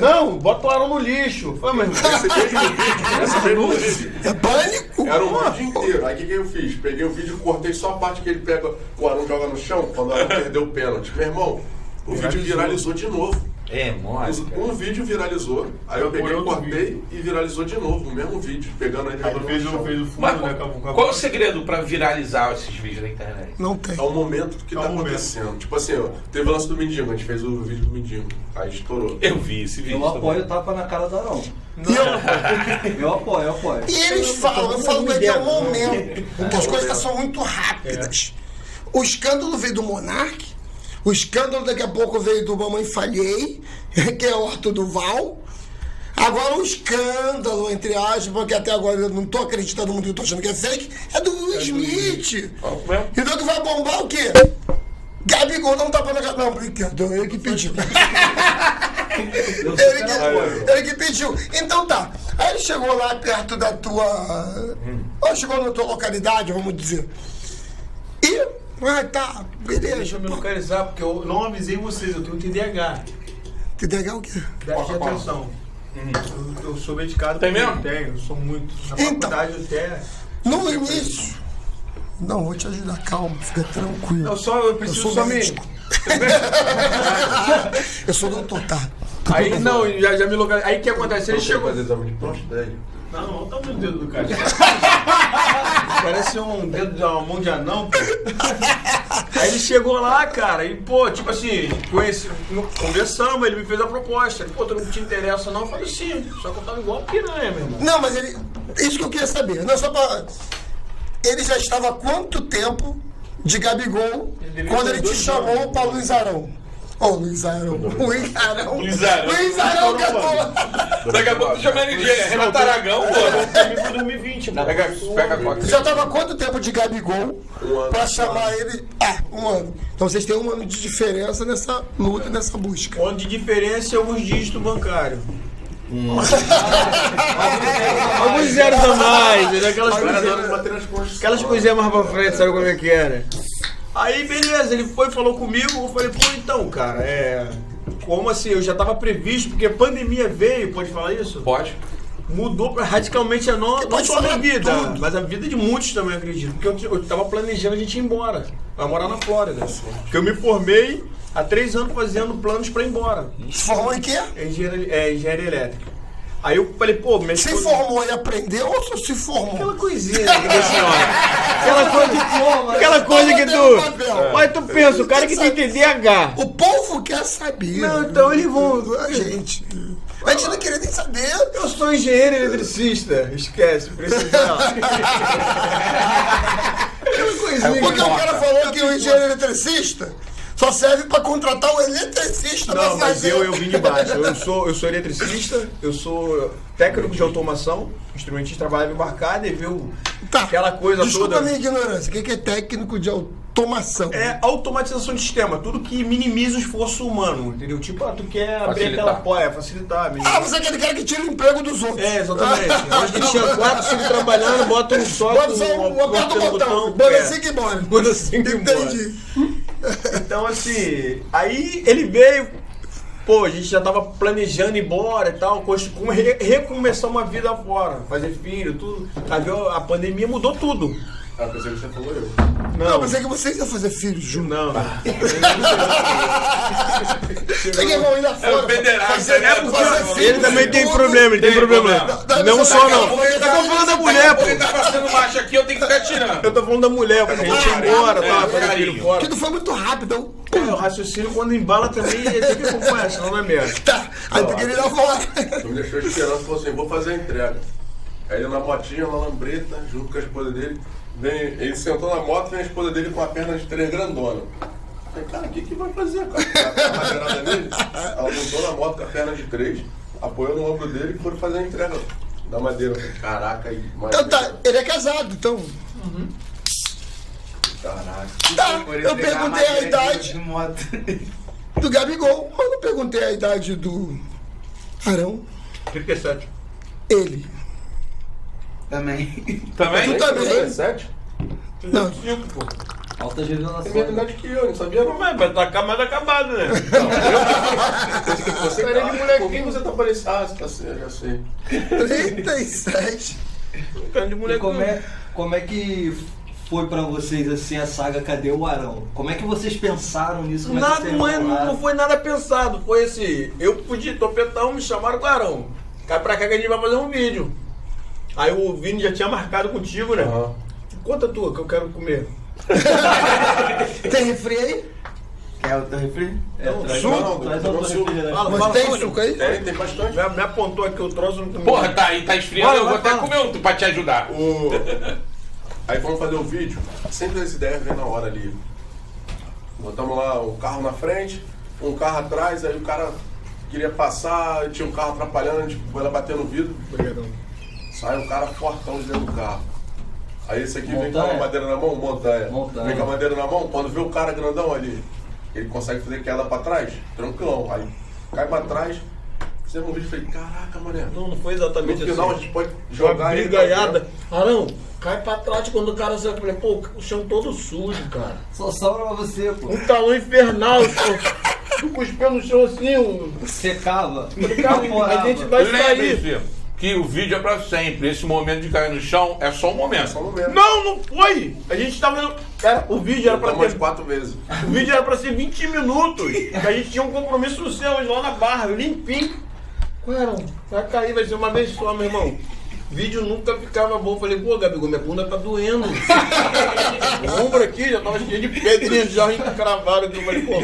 Não, bota o Arão no lixo. Foi, mas. esse mesmo vídeo, esse mesmo vídeo, É pânico. Era um vídeo inteiro. Aí o que, que eu fiz? Peguei o vídeo e cortei só a parte que ele pega, o Arão joga no chão, quando o Arão perdeu o pênalti. Meu irmão, o vídeo viralizou de novo. É, mole. Um vídeo viralizou, aí eu peguei, cortei e viralizou de novo, o mesmo vídeo, pegando ele jogando no chão. fundo, Mas qual, qual é o segredo pra viralizar esses vídeos na internet? Não tem. É o momento que É o tá momento. acontecendo. Tipo assim, ó, teve o lance do Mendigo, a gente fez o vídeo do Mendigo, aí estourou. Eu vi esse vídeo. Eu apoio o também. tapa na cara do Arão. E eu- Eu apoio, eu apoio. E eles falam, eu falo que é o momento, porque as É o coisas são muito rápidas. O escândalo veio do Monark, o escândalo daqui a pouco veio do Mamãe Falhei, <laughs> que é o Arthur Duval. Agora o escândalo, entre aspas, porque até agora eu não tô acreditando muito, eu tô achando que é fake, é do Will Smith. Então tu vai bombar o quê? Gabigol não tá pra Não, brincadeira, ele que pediu. <laughs> Ele que, ele que pediu. Então tá. Aí ele chegou lá perto da tua. Ou chegou na tua localidade, vamos dizer. E. Ah, tá, Deixa beleza. eu me localizar, porque eu não avisei vocês, eu tenho TDAH. TDAH é o quê? De atenção. Eu, eu sou medicado. Tem mesmo? Tenho, eu sou muito. Na Então. faculdade eu até. No início. Não, vou te ajudar, calma, fica tranquilo. Eu só, eu Eu preciso sou só me. médico. <laughs> Eu sou doutor, tá? Aí não, já, já me localizei. Aí o que acontece? Ele chegou. fazer exame de prontidade? Não, não tá no dedo do cara. <laughs> Parece um dedo de uma mão de anão, pô. Aí ele chegou lá, cara, e, pô, tipo assim, conheci, conversamos, ele me fez a proposta. Ele, pô, tu não te interessa não? Eu falei, sim, só que eu tava igual piranha, meu irmão. Não, mas ele. Isso que eu queria saber. Não, só pra. Ele já estava há quanto tempo de Gabigol Ele quando ele te chamou pra Luiz Arão? Ô, Luiz Arão. Luiz Arão. Luiz Arão. Luiz Arão, que é pô. Daqui a pouco tu chama ele de Renato Aragão, pô. Pra mim foi 2020, pô. Pega, pega a coca. Já estava há quanto tempo de Gabigol Um ano. pra chamar ele? Ah, um ano. Então vocês têm um ano de diferença nessa luta, nessa busca. Onde de diferença é alguns dígitos bancários. <laughs> Alguns zeros a mais, né? Aquelas coisinhas mais pra frente, sabe como é que era? Aí, beleza, ele foi falou comigo, eu falei, pô, então, cara, é. Como assim? Eu já tava previsto, porque a pandemia veio, pode falar isso? Pode. Mudou radicalmente a não, não só a minha vida, tudo. mas a vida de muitos também, acredito. Porque eu, eu tava planejando a gente ir embora. Vai morar na Flórida. Porque eu me formei há três anos fazendo planos pra ir embora. Se formou em quê? É engenharia, é engenharia elétrica. Aí eu falei, pô, mas. Se formou e aprendeu ou só se formou? Aquela coisinha <laughs> né, que deixa Aquela coisa que. Aquela coisa que tu. papel. Mas tu pensa, o cara que tem TDAH. O povo quer saber. Não, então eles vão. A gente. A gente não queria nem saber. Eu sou engenheiro eletricista. Esquece, precisar. <laughs> Aquela coisinha. Porque que- o cara falou que o engenheiro eletricista só serve pra contratar o eletricista Não, mas fazer. eu, eu vim de baixo. Eu sou, eu sou eletricista, eu sou técnico de automação, instrumentista, trabalhava embarcado e viu Tá. aquela coisa Desculpa toda. a minha ignorância. O que que é técnico de automação? É automatização de sistema, tudo que minimiza o esforço humano, entendeu? Tipo, ah, tu quer abrir Facilitar. aquela porta, é, facilitar, Ah, você é aquele cara que tira o emprego dos outros. É, exatamente. <laughs> Onde que tinha quatro, cinco trabalhando, bota um só Bota só um, aperta o com botão. É. assim que embora. Bota assim que. Entendi. Então, assim, aí ele veio, pô, a gente já tava planejando ir embora e tal, re- recomeçar uma vida fora, fazer filho, tudo. Aí a pandemia mudou tudo. Ah, pensei que você falou eu. Não, mas é que vocês iam fazer filhos juntos. Não, não. Você que vão ir lá fora. É o pederasta, né? filhos Ele também tem tudo. problema, ele tem, Tem problema. problema. Não, Não, só não. tá- Eu tô falando da mulher, Ele pô. tá passando macho aqui, eu tenho que ficar tirando. Eu tô falando da mulher, pô. A gente ia embora, É, tava fazendo carinho. filho fora. Que não foi muito rápido. então, Pô, o raciocínio quando embala também é tem que acompanhar, senão não é merda. Tá, aí queria ir lá fora. Tu me deixou esperando e falou assim, vou fazer a entrega. Aí ele na motinha, na lambreta, junto com a esposa dele. Vem, ele sentou na moto, vem a esposa dele com a perna de três grandona. Falei, cara, o que, que vai fazer, cara? Madeirada nele. Ela montou na moto com a perna de três, apoiou no ombro dele e foram fazer a entrega da madeira. Eu falei, Caraca, aí, Então tá, ele é casado, então. Caraca. Tá, eu perguntei a de- idade do Gabigol, mas não perguntei a idade do Arão. 37. Ele. Também. Também? Tu também? Sete? Não. Cinco, pô. Altas Tem a mesma revelações. idade que eu, não sabia não. Mas, mas tá mais acabado, né? Você, cara, de moleque, quem você tá parecendo? Ah, tá assim, já sei. 37. Cara de E moleque. como é, como é que foi pra vocês assim a saga Cadê o Arão? Como é que vocês pensaram nisso? Como é Nada, não, é- elaboraram? não foi nada pensado. Foi assim, eu podia topetão, me chamaram Clarão. Cai pra cá que a gente vai fazer um vídeo. Aí o Vini já tinha marcado contigo, né? Aham. Conta a tua que eu quero comer. <laughs> Tem refri aí? Quer o teu refri? É, traz, suco, traz, traz não, outro suco. Fala, Mas fala, tem fala. suco aí? Tem, tem bastante. Me, me apontou aqui o troço, não. Porra, tá aí, tá esfriando, Vai, eu vou até fala. comer um pra te ajudar. O... Aí fomos fazer o vídeo, sempre as ideias vêm na hora ali. Botamos lá um carro na frente, um carro atrás, aí o cara queria passar, tinha um carro atrapalhando, a gente foi lá bater no vidro, Obrigadão. Sai um cara fortão de dentro do carro. Aí esse aqui vem com Montanha? a madeira na mão, montanha. Montanha. Vem com a madeira na mão, quando vê o cara grandão ali, ele consegue fazer queda pra trás, tranquilão. Aí cai pra trás, fizemos um vídeo e falei, caraca, mané. Não, não foi No exatamente final a assim. gente pode Jogar ele brigaiada. Arão, cai pra trás quando o cara sai. Eu falei, pô, o chão todo sujo, cara. Só sobra pra você, pô. Um talão infernal, pô. Tu cuspiu no chão assim, um. Secava. Evaporava. a gente vai sair. Que o vídeo é pra sempre. Esse momento de cair no chão é só um momento. Só no mesmo. Não, não foi! A gente tava. Era, o vídeo era pra umas ter. quatro vezes. O vídeo era pra ser 20 minutos. A gente tinha um compromisso no céu lá na barra, limpinho. Era? Vai cair, vai ser uma vez só, meu irmão. Vídeo nunca ficava bom. Falei, pô, Gabigol, minha bunda tá doendo. o <laughs> ombro aqui já tava cheio de pedrinha já encravado aqui. Eu falei, pô.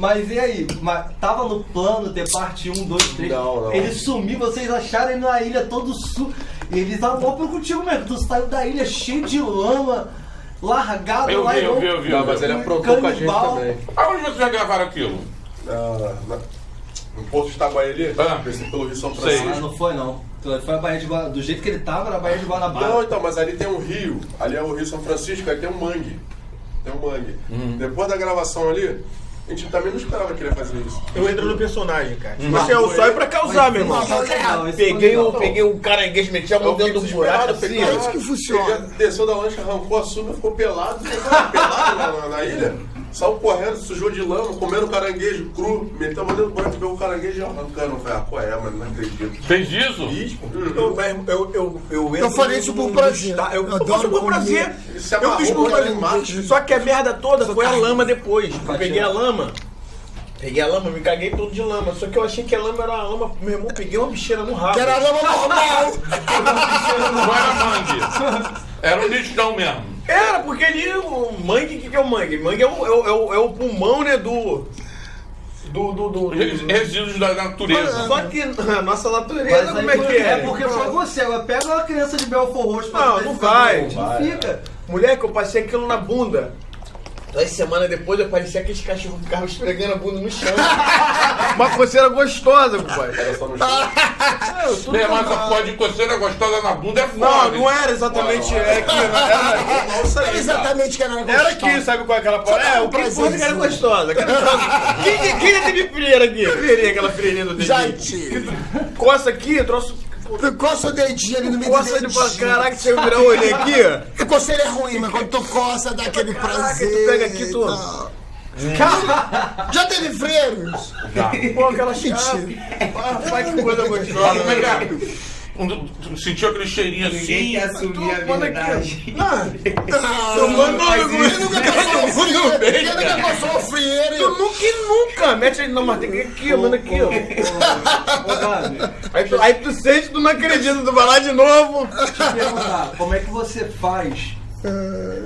Mas e aí? Mas tava no plano ter parte 1, 2, 3. Não, não. Ele sumiu, vocês acharam ele na ilha todo sul. Ele tava mó contigo mesmo. Tu saiu da ilha cheio de lama, largado Eu lá vi, e eu vi, eu vi. Não, mas ele aprontou com a gente também. Aonde vocês já gravaram aquilo? Na, no Porto de Itaguaí ali, Ah. desci pelo Rio São Sei. Ah, Francisco. não foi não. Tu Foi a Baía de Gua- Do jeito que ele tava, era a Baía de Guanabara. Não, então, mas ali tem um rio, ali é o Rio São Francisco, aí tem um mangue. Tem um mangue. Uhum. Depois da gravação ali, a gente também não esperava que ele ia fazer isso. Eu entro no personagem, cara. Você é o só é pra causar, meu irmão. Peguei o, legal. peguei o caranguejo, meti a mão dentro do buraco assim, peguei- ó. isso que funciona. Desceu da lancha, arrancou a sunga, ficou pelado, ficou pelado na ilha. Saiu correndo, sujou de lama, comendo caranguejo cru, meteu a mão dentro do banho, pegou o caranguejo e arrancando. Eu falei, ah, qual é, mano? Não acredito. Fez isso? Fiz, pô. Eu, eu, eu, eu, entro faria no- isso por prazer. tá? Eu, Eu eu faço por prazer. Se Eu fiz por prazer. Só que a merda toda foi a lama depois. Eu peguei a lama. Peguei a lama, me caguei todo de lama. Só que eu achei que a lama era a lama. Meu irmão, peguei uma bicheira no rabo. Que era lama normal. <laughs> Não era mangue. Era um lixão mesmo. Era, porque ali o mangue, o que, que é o mangue? Mangue é o, é o, é o, é o pulmão, né, do. Do. do, do, Res- do Resíduos da natureza. só que a nossa natureza, como é que é? É porque foi você. Agora pega uma criança de Belfor Roxo pra Não, não vai. Não fica. Mulher, que eu passei aquilo na bunda. Duas semanas depois eu parecia aqueles cachorros que ficavam esfregando a bunda no chão. <laughs> Uma coceira gostosa, compadre. Era só no chão. É, eu mas tomado. essa porra de coceira gostosa na bunda é foda. Não, não era exatamente. É aqui, não era. Não, Era exatamente que era Era gostoso. aqui, sabe qual é aquela parada? É, o que porra que era gostosa. Quem, quem, quem já teve frieira aqui? Frieira, aquela frieira do dedinho. tive. Coça aqui, troço. Coça o dedinho ali no meio Coça do dedinho. caraca, você virar o olhinho aqui, ó. A coceira é ruim, mas quando tu coça, dá aquele Caraca, prazer. tu pega aqui, tu- tal. Já teve freiros? Pô, aquela Mentira. chapa. Rapaz, que coisa gostosa. Né? é? Um sentiu aquele cheirinho assim? Ninguém quer assumir a verdade. Ah, Tomando mas no nunca passou um frieiro. Ele nunca passou Tu frieiro. nunca e nunca. Mete ele, não, mas tem que aqui, manda aqui, ó. Aí tu, aí tu sente, tu não acredita, tu vai lá de novo. te perguntar, como é que você faz?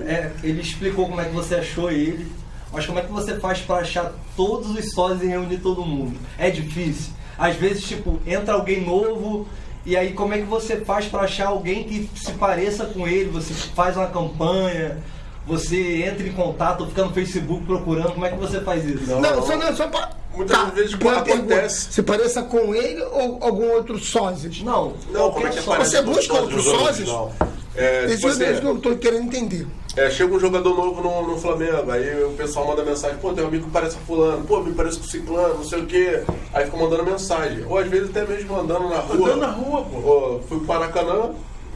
É, ele explicou como é que você achou ele, mas como é que você faz pra achar todos os sócios e reunir todo mundo? É difícil. Às vezes, tipo, entra alguém novo e aí como é que você faz pra achar alguém que se pareça com ele? Você faz uma campanha, você entra em contato, fica no Facebook procurando, como é que você faz isso? Não, só não, só pra. Muitas vezes uma pergunta. acontece. Se pareça com ele ou algum outro sósias? Não, Não, como é que aparece? Você busca outros? Não. É, Esse é que eu tô querendo entender. É, chega um jogador novo no, no Flamengo, aí o pessoal manda mensagem, pô, teu amigo parece com fulano, pô, me parece com ciclano, não sei o quê. Aí fica mandando mensagem. Ou às vezes até mesmo andando na rua. Andando na rua, pô. Ó, fui pro Maracanã,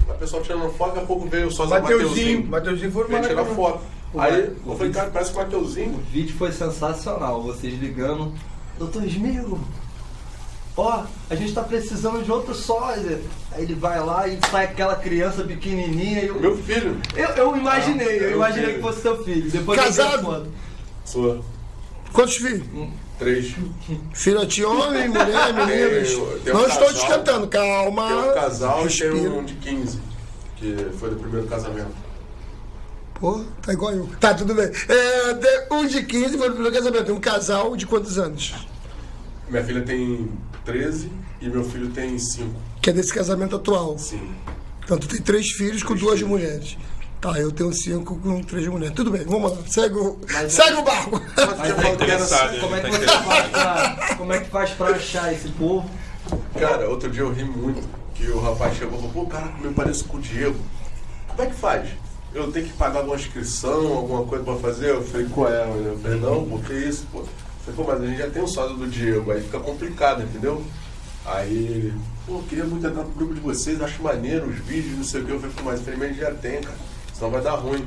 a pessoa tirando foto, daqui a pouco veio o sócio Mateuzinho. Mateuzinho. Foi Veio tirar foto. Aí eu falei, cara, parece com o Mateuzinho. O vídeo foi sensacional, vocês ligando. Doutor Esmiro, ó, a gente tá precisando de outro sósia. Aí ele vai lá e sai aquela criança pequenininha. E eu, Meu filho, eu, eu imaginei, eu meu imaginei filho. que fosse seu filho. Depois eu Casado? sua, Quantos filhos? três. Filho de homem, mulher, meninos. Tem- um Não estou casal. descantando, calma. Tem um casal e tem Respira. um de 15, que foi do primeiro casamento. Pô, tá igual eu. Tá, tudo bem. É, um de 15 foi no primeiro casamento. Tem um casal de quantos anos? Minha filha tem 13 e meu filho tem 5. Que é desse casamento atual. Sim. Então tu tem três filhos com Três duas filhos. mulheres. Tá, eu tenho cinco com três mulheres. Tudo bem, vamos lá. Segue o, Mas- segue o barco. Mas que era interessado. como é que Tá você faz pra, como é que faz pra achar esse povo? Cara, outro dia eu ri muito que o rapaz chegou e falou, pô, cara, me parece com o Diego. Como é que faz? Eu tenho que pagar alguma inscrição, alguma coisa pra fazer? Eu falei, qual é? Eu falei, não, por que isso, pô? Falei, pô, mas a gente já tem o sócio do Diego, aí fica complicado, entendeu? Aí ele, pô, eu queria muito entrar no grupo de vocês, acho maneiro os vídeos, não sei o que. Eu falei, pô, mas infelizmente já tem, cara. Senão vai dar ruim.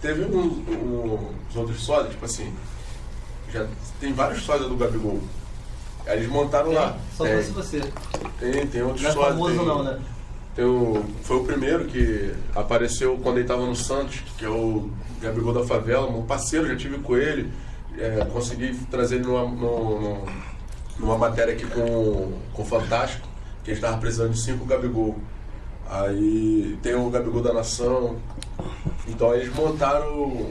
Teve um, um, os outros sócios, tipo assim, já tem vários sócios do Gabigol. Aí eles montaram lá. Só Tem. fosse você. Tem, tem outros Não é sócios. famoso tem, não, né? tem o, foi o primeiro que apareceu quando ele estava no Santos, que é o Gabigol da Favela, meu parceiro, já tive com ele. É, consegui trazer ele numa, numa, numa- matéria aqui com, com o Fantástico, que a gente estava precisando de cinco Gabigol. Aí tem o Gabigol da Nação. Então aí eles montaram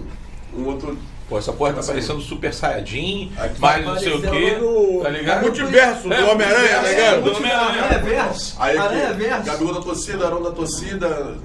um outro. Pô, essa porra tá parecendo Super Saiyajin, Aqui mais não sei o quê, parecendo tá ligado? multiverso do É, Homem-Aranha, tá multiverso ligado? do Homem-Aranha. Aranha Verso. Aí Aranha Verso. Gabigol da torcida, Arão da torcida,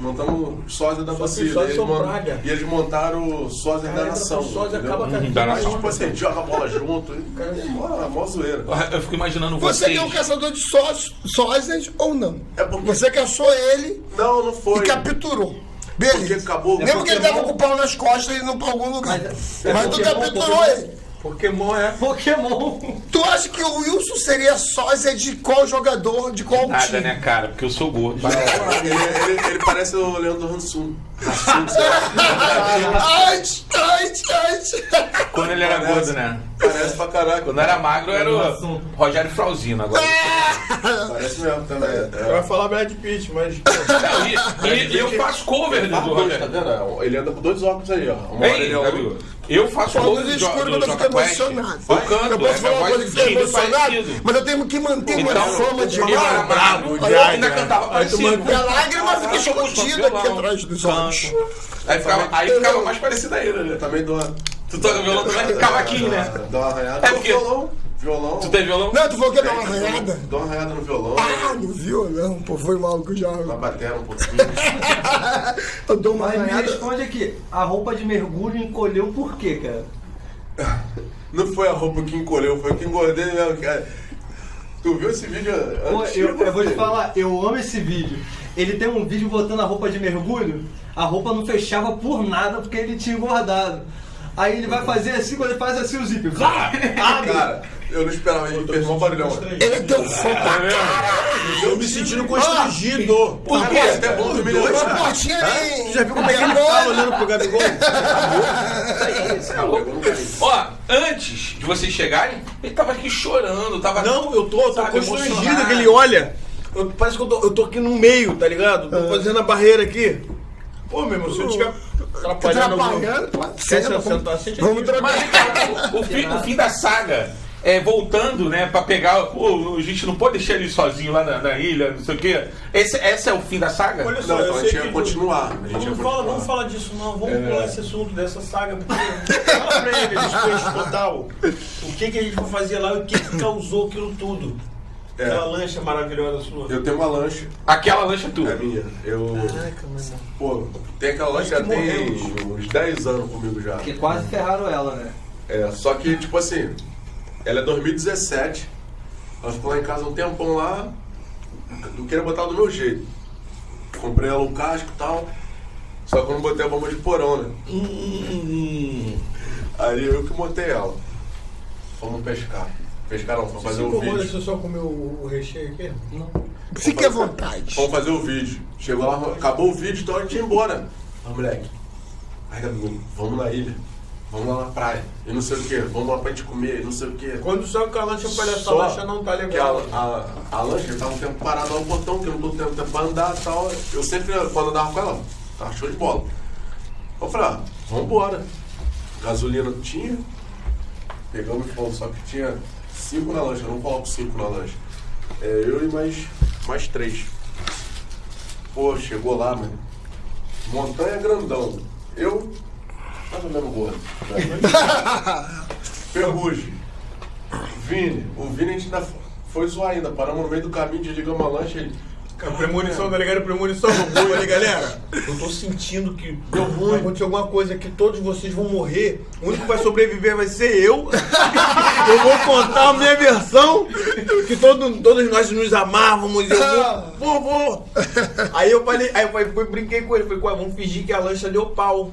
montamos sósia da torcida. sósia eles são mon- praga. E eles montaram o sósia da Cara, nação. o sósia acaba com a nação. Tipo assim, joga a bola junto. Cara, É mó, mó zoeira. Eu fico imaginando Você vocês. que é um caçador de sósias ou não? É porque- Você caçou ele Não, não foi. e capturou. Porque Beleza. acabou. Mesmo que ele tava com o pau nas costas e não pra algum lugar. Mas Mas, é- é tu capturou ele. Pokémon é. Pokémon. Tu acha que o Wilson seria sósia de qual jogador, de qual Nada, time? né, cara? Porque eu sou gordo. Ele, ele- ele parece o Leandro Hansum. Hansum, sei lá. Ai, ai, ai. Quando ele era Parece. gordo, né? Parece pra caraca. Quando era magro, era o Rogério Frauzino. Agora. Parece mesmo também. Eu ia falar Brad Pitt, mas. Não, e, e eu faço cover do dois, tá Rogério. vendo? Ele anda com dois óculos aí, ó. Uma hora Ei, ele é Gabriel, eu faço do, Jo- escuro do quando eu fico emocionado. Eu canto, Eu posso é falar uma minha coisa que fica emocionado, parecido. mas eu tenho que manter uma Então, fama de eu mal. bravo, de eu ainda cantava parecido. A lágrima fica Eu escondida aqui atrás dos olhos. Aí ficava, aí ficava mais parecido ainda, né? Eu também uma. Tu toca violão também? Cavaquinho, né? Dá uma arranhada. É porque- Violão. Tu tem violão? Não, tu falou que dá É, uma arranhada. Dá uma arranhada no violão. Ah, no violão, pô, foi mal que eu já. Na bateria um pouquinho. <laughs> Eu dou uma Mas me responde aqui, a roupa de mergulho encolheu por quê, cara? <laughs> Não foi a roupa que encolheu, foi que engordei mesmo, cara. Tu viu esse vídeo Pô, eu, eu vou te falar, eu amo esse vídeo. Ele tem um vídeo botando a roupa de mergulho, a roupa não fechava por nada porque ele tinha engordado. Aí ele vai fazer assim, quando ele faz assim o zíper. Vá! Abre! Cara, eu não esperava, ele fez um barulhão. Ele é teu fã pra caralho. Eu me sentindo constrangido. Por quê? Até bom lembrar. portinhos ali. Tu já viu como é que ele fala olhando pro Gabigol? Ó, antes de vocês chegarem, ele tava aqui chorando, tava. Não, eu tô, eu tô constrangido que ele olha. Eu- parece que eu tô, eu tô aqui no meio, tá ligado? Tô fazendo a barreira aqui. Pô, meu irmão, se eu tiver atrapalhando Atrapalhando, pô. Senta, se sentar assim? Vamos trocar. O, o fim, o fim da saga. É, voltando, né, pra pegar. Pô, a gente não pode deixar ele sozinho lá na, na ilha, não sei o quê. Esse, esse é o fim da saga? Olha só, Não, então a gente ia que continuar. Ia Vamos, continuar. fala, vamos falar disso, não. Vamos É. pular esse assunto dessa saga. Porque fala pra ele, desfecho total. O que, que a gente vai fazer lá e o que, que causou aquilo tudo. É. Aquela lancha maravilhosa sua. Eu tenho uma lancha, Aquela lancha é tua. é minha. Eu. Caraca. Pô, tem aquela lancha já que tem morremos. uns 10 anos comigo já. Porque quase ferraram ela, né? É, só que, tipo assim, ela é 2017. Ela ficou lá em casa um tempão lá. Eu queria botar ela do meu jeito. Comprei ela um casco e tal. Só que eu não botei a bomba de porão, né? Aí eu que montei ela. Fomos pescar. Pescar não, fomos Você fazer o vídeo. se eu só comer o, recheio aqui? Fique à vontade. Vamos fazer o vídeo. Chegou lá, acabou o vídeo, então a gente ia embora. Ah, moleque. Ai, Gabriel, vamos na ilha. Vamos lá na praia. E não sei o que. Vamos lá pra gente comer, e não sei o que. Quando saiu com a lancha, falei, essa lancha não tá Que a, legal. a, a lancha tava um tempo parada lá no portão, que eu não tô tendo tempo pra andar e tal. Eu sempre, quando andava com ela, tava show de bola. Eu falei, ah, vambora. Gasolina tinha. Pegamos e fomos, só que tinha cinco na lancha, eu não coloco cinco na lancha. É, eu e mais, mais três. Pô, chegou lá, mano. Montanha grandão. Eu, mais ou menos gordo. <laughs> Ferrugem. Vini. O Vini a gente ainda foi zoar ainda. Paramos no meio do caminho, desligamos a lancha ele. Cara, premonição, tá ligado? Premonição. Vou ali, galera. Eu tô sentindo que deu ruim. Aconteceu alguma coisa que todos vocês vão morrer. O único que vai sobreviver vai ser eu. <laughs> Eu vou contar a minha versão. Que todo, todos nós nos amávamos. Eu vou, vou, vou. Aí eu falei, aí eu falei, fui, brinquei com ele. Falei, "Ué, vamos fingir que a lancha deu pau.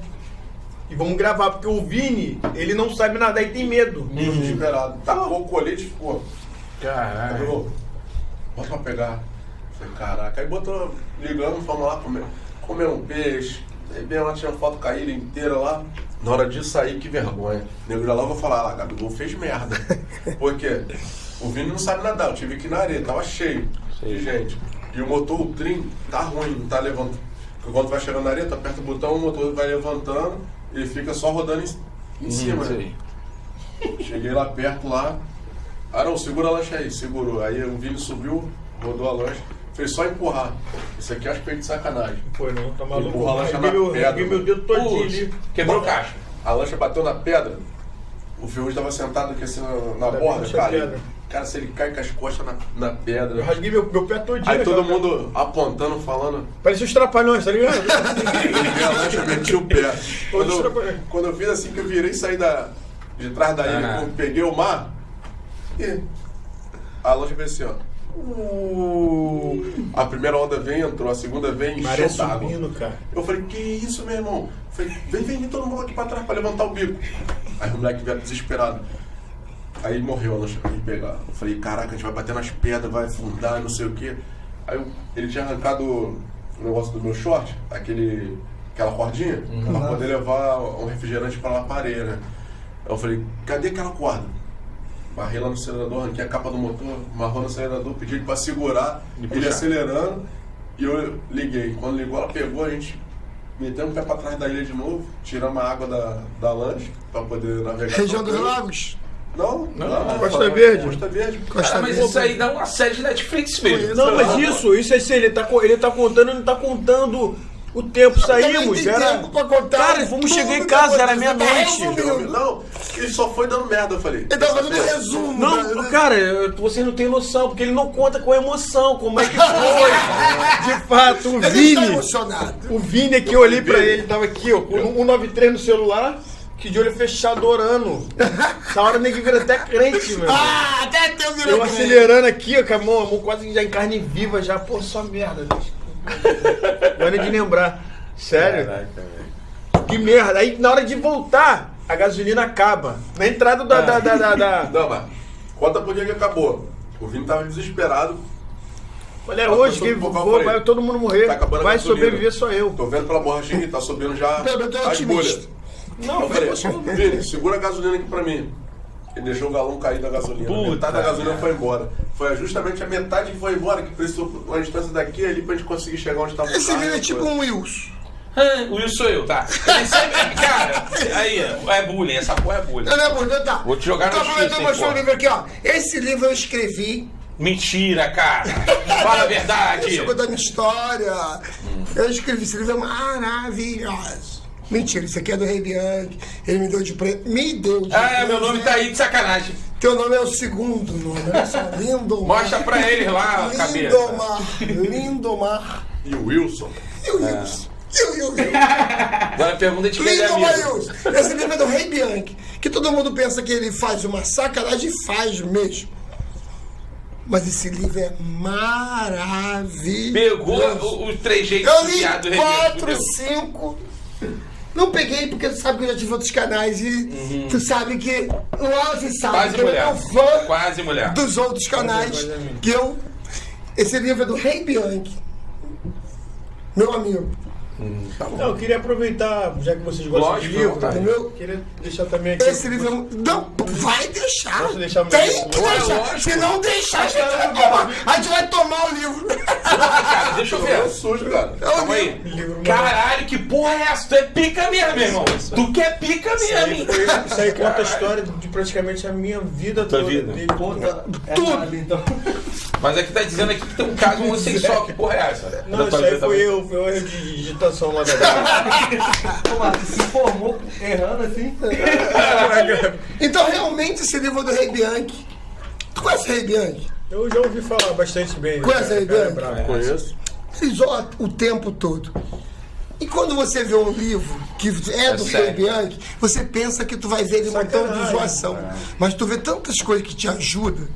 E vamos gravar, porque o Vini, ele não sabe nadar e tem medo. Desesperado. Tacou o colete e ficou. Caralho. Falou, bota pra pegar. Falei, caraca. Aí botou, ligamos, fomos lá comer, comer um peixe. Aí bem lá, tinha foto com a ilha inteira lá. Na hora de sair, que vergonha. O nego já lá vou falar, ah, Gabigol fez merda. <laughs> Por quê? O Vini não sabe nadar, eu tive que ir na areia, tava cheio de gente. E o motor, o trim, tá ruim, não tá levantando. Porque quando vai chegando na areia, tu aperta o botão, o motor vai levantando, ele fica só rodando em, em cima, né? Cheguei lá perto lá. Ah não, segura a lancha aí, segurou. Aí o Vini subiu, rodou a lancha, fez só empurrar. Isso aqui acho que foi de sacanagem. Foi não, tá maluco. Empurra a lancha na meu, pedra. meu dedo todinho ali. quebrou caixa. A lancha bateu na pedra, o Ferrugem estava sentado aqui assim na, na borda, cara. Cara, se ele cai com as costas na, na Eu pedra. rasguei meu, meu pé todinho. Aí todo mundo apontando, falando. Parecia os trapalhões, tá ligado? Ele veio a lancha, meti o pé. Quando eu, quando eu fiz assim que eu virei e saí da, de trás da ilha, Ah. eu peguei o mar, e a lancha veio assim, ó. Uh, a primeira onda vem, entrou, a segunda vem, Maré encheu d'água. cara. Eu falei, que isso, meu irmão? Eu falei, vem, vem, vem todo mundo aqui pra trás pra levantar o bico. Aí o moleque veio desesperado. Aí morreu a me pegar. Eu falei, caraca, a gente vai bater nas pedras, vai afundar, não sei o quê. Aí eu- ele tinha arrancado o negócio do meu short, aquele, aquela cordinha, pra poder levar um refrigerante pra lá pra areia, né? Aí eu falei, cadê aquela corda? Barrei lá no acelerador, arranquei a capa do motor, amarrou no acelerador, pedi ele pra segurar, ele puxar. acelerando, e eu liguei. Quando ligou, ela pegou, a gente meteu o pé pra trás da ilha de novo, tiramos a água da, da lancha pra poder navegar. Região dos. Lagos. Não, não. Costa não, Verde. Costa Verde. Costa Ah, mas Verde. isso aí dá uma série de Netflix mesmo. Não, mas isso, isso é assim, ele tá, ele tá contando, ele não tá contando O tempo saímos, tem era. tempo pra contar Cara, vamos chegar em casa, era. Tá meia-noite. Não, ele só foi dando merda, eu falei. Ele tá fazendo um resumo. Não, né? cara, vocês não têm noção, porque ele não conta com emoção, como é que foi. <laughs> De fato, o Ele está Vini. emocionado. O Vini aqui, eu olhei pra ele, tava aqui, ó, com o 193 no celular, que de olho fechado orando. <laughs> Essa hora o nego vira até crente, meu. Ah, até teu virou Eu acelerando aqui, ó, com a mão, a mão quase já em carne viva, já, pô, só merda, gente. Olha de lembrar. Sério? Que merda. Aí na hora de voltar, a gasolina acaba. Na entrada da. da, da, da, da- <laughs> Não, mas conta por que que acabou. O Vini tava desesperado. Olha, Ah, hoje que vou, vai todo mundo morrer. Tá vai sobreviver só eu. Tô vendo pela borrachinha que tá subindo já Pelo menos eu tô as otimista. Não, <laughs> Vini, segura a gasolina aqui pra mim. Ele deixou o galão cair da gasolina. Puta metade da gasolina merda. foi embora. Foi justamente a metade que foi embora, que precisou uma distância daqui ali pra gente conseguir chegar onde tava o Esse vídeo é tipo coisa. um Wilson. Ah, o Will sou eu, tá? Sempre- <laughs> cara, aí, é bullying, essa porra é bullying. Não, não, não, tá. Vou te jogar no Então, X, eu hein, mostrando o livro aqui, ó. Esse livro eu escrevi. Mentira, cara. <laughs> Fala a verdade. Deixa eu contar minha história. Eu escrevi esse livro é maravilhoso. Mentira, isso aqui é do Rei Bianchi. Ele me deu de presente. Me deu de Ah, meu nome tá aí de sacanagem. Teu nome é o segundo nome. Olha só, <laughs> Lindomar. Mostra pra eles lá a cabeça. Lindomar. Lindomar. E o Wilson. E o Wilson? E o Wilson? <laughs> Agora pergunta de quem ele é Lindomar amigo. Wilson. Esse livro é do Rei Bianchi. Que todo mundo pensa que ele faz uma sacanagem e faz mesmo. Mas esse livro é maravilhoso. Pegou o- os três jeitos Eu li quatro, cinco. Não peguei porque tu sabe que eu já tive outros canais e tu sabe que. Você sabe Uhum. Quase que eu mulher. não fã Quase mulher. dos outros canais que eu. Esse livro é do Rei Bianchi. Meu amigo. Não, eu queria aproveitar, já que vocês gostam Lógico, de livro, vontade. Meu, queria deixar também aqui. esse livro é um- Não, vai deixar. Posso deixar Tem livro? que deixar. lógico. Se não deixar, a gente vai tomar. A gente vai tomar o livro. Cara, deixa eu É ver. sujo, cara. É o Calma aí. Caralho, que porra é essa? Tu é pica mesmo, meu irmão. Tu que é pica mesmo, isso aí conta a história de praticamente a minha vida toda. vida. tá- é Tudo. então. Mas aqui tá dizendo aqui que tem um caso homossexual. Que porra é essa? Não, isso aí foi eu, foi erro de digitação lá da Marcos, se formou errando assim. Então, realmente, esse livro é do Rei Bianchi. Tu conhece o Rei Bianchi? Eu já ouvi falar bastante bem. Conhece cara, é Bianchi? brabo. Conheço. Ele zoa o tempo todo. E quando você vê um livro que é do sério. Rei Bianchi, você pensa que tu vai ver ele montando de zoação. Mas tu vê tantas coisas que te ajudam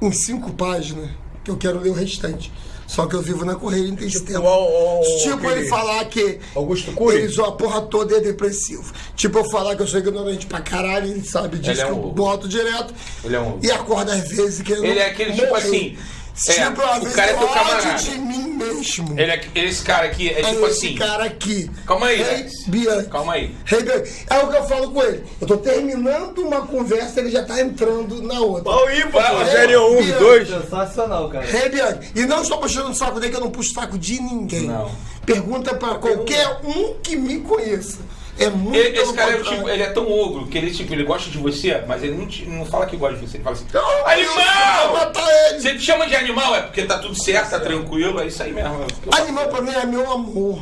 em cinco páginas que eu quero ler o restante. Só que eu vivo na correria não tempo. Ó, ó, ó, Tipo ele falar que Augusto Cury? ele zoa a porra toda é depressivo. Tipo eu falar que eu sou ignorante pra caralho, ele sabe disso Ele é que eu um- boto direto. Ele é um- E acorda às vezes que Ele é aquele tipo assim, Tipo, às o cara é teu eu camarada. de mim mesmo. Ele é, esse cara aqui é É tipo esse assim. cara aqui. Calma aí. Bianchi. Calma aí. Bianchi. É o que eu falo com ele. Eu tô terminando uma conversa, ele já tá entrando na outra. Pau ímpar, pô. Fala, Série 1, Bianchi. 2. Sensacional, cara. Bianchi. E não estou puxando o saco dele, que eu não puxo o saco de ninguém. Não. Pergunta pra qualquer um que me conheça. É muito Ele- esse cara é, tipo, ele é tão ogro que ele, tipo, ele gosta de você, mas ele não, te- não fala que gosta de você. Ele fala assim: Não, Animal! Você te chama de animal, é porque tá tudo certo, tá tranquilo, é isso aí mesmo. Animal pra mim é meu amor.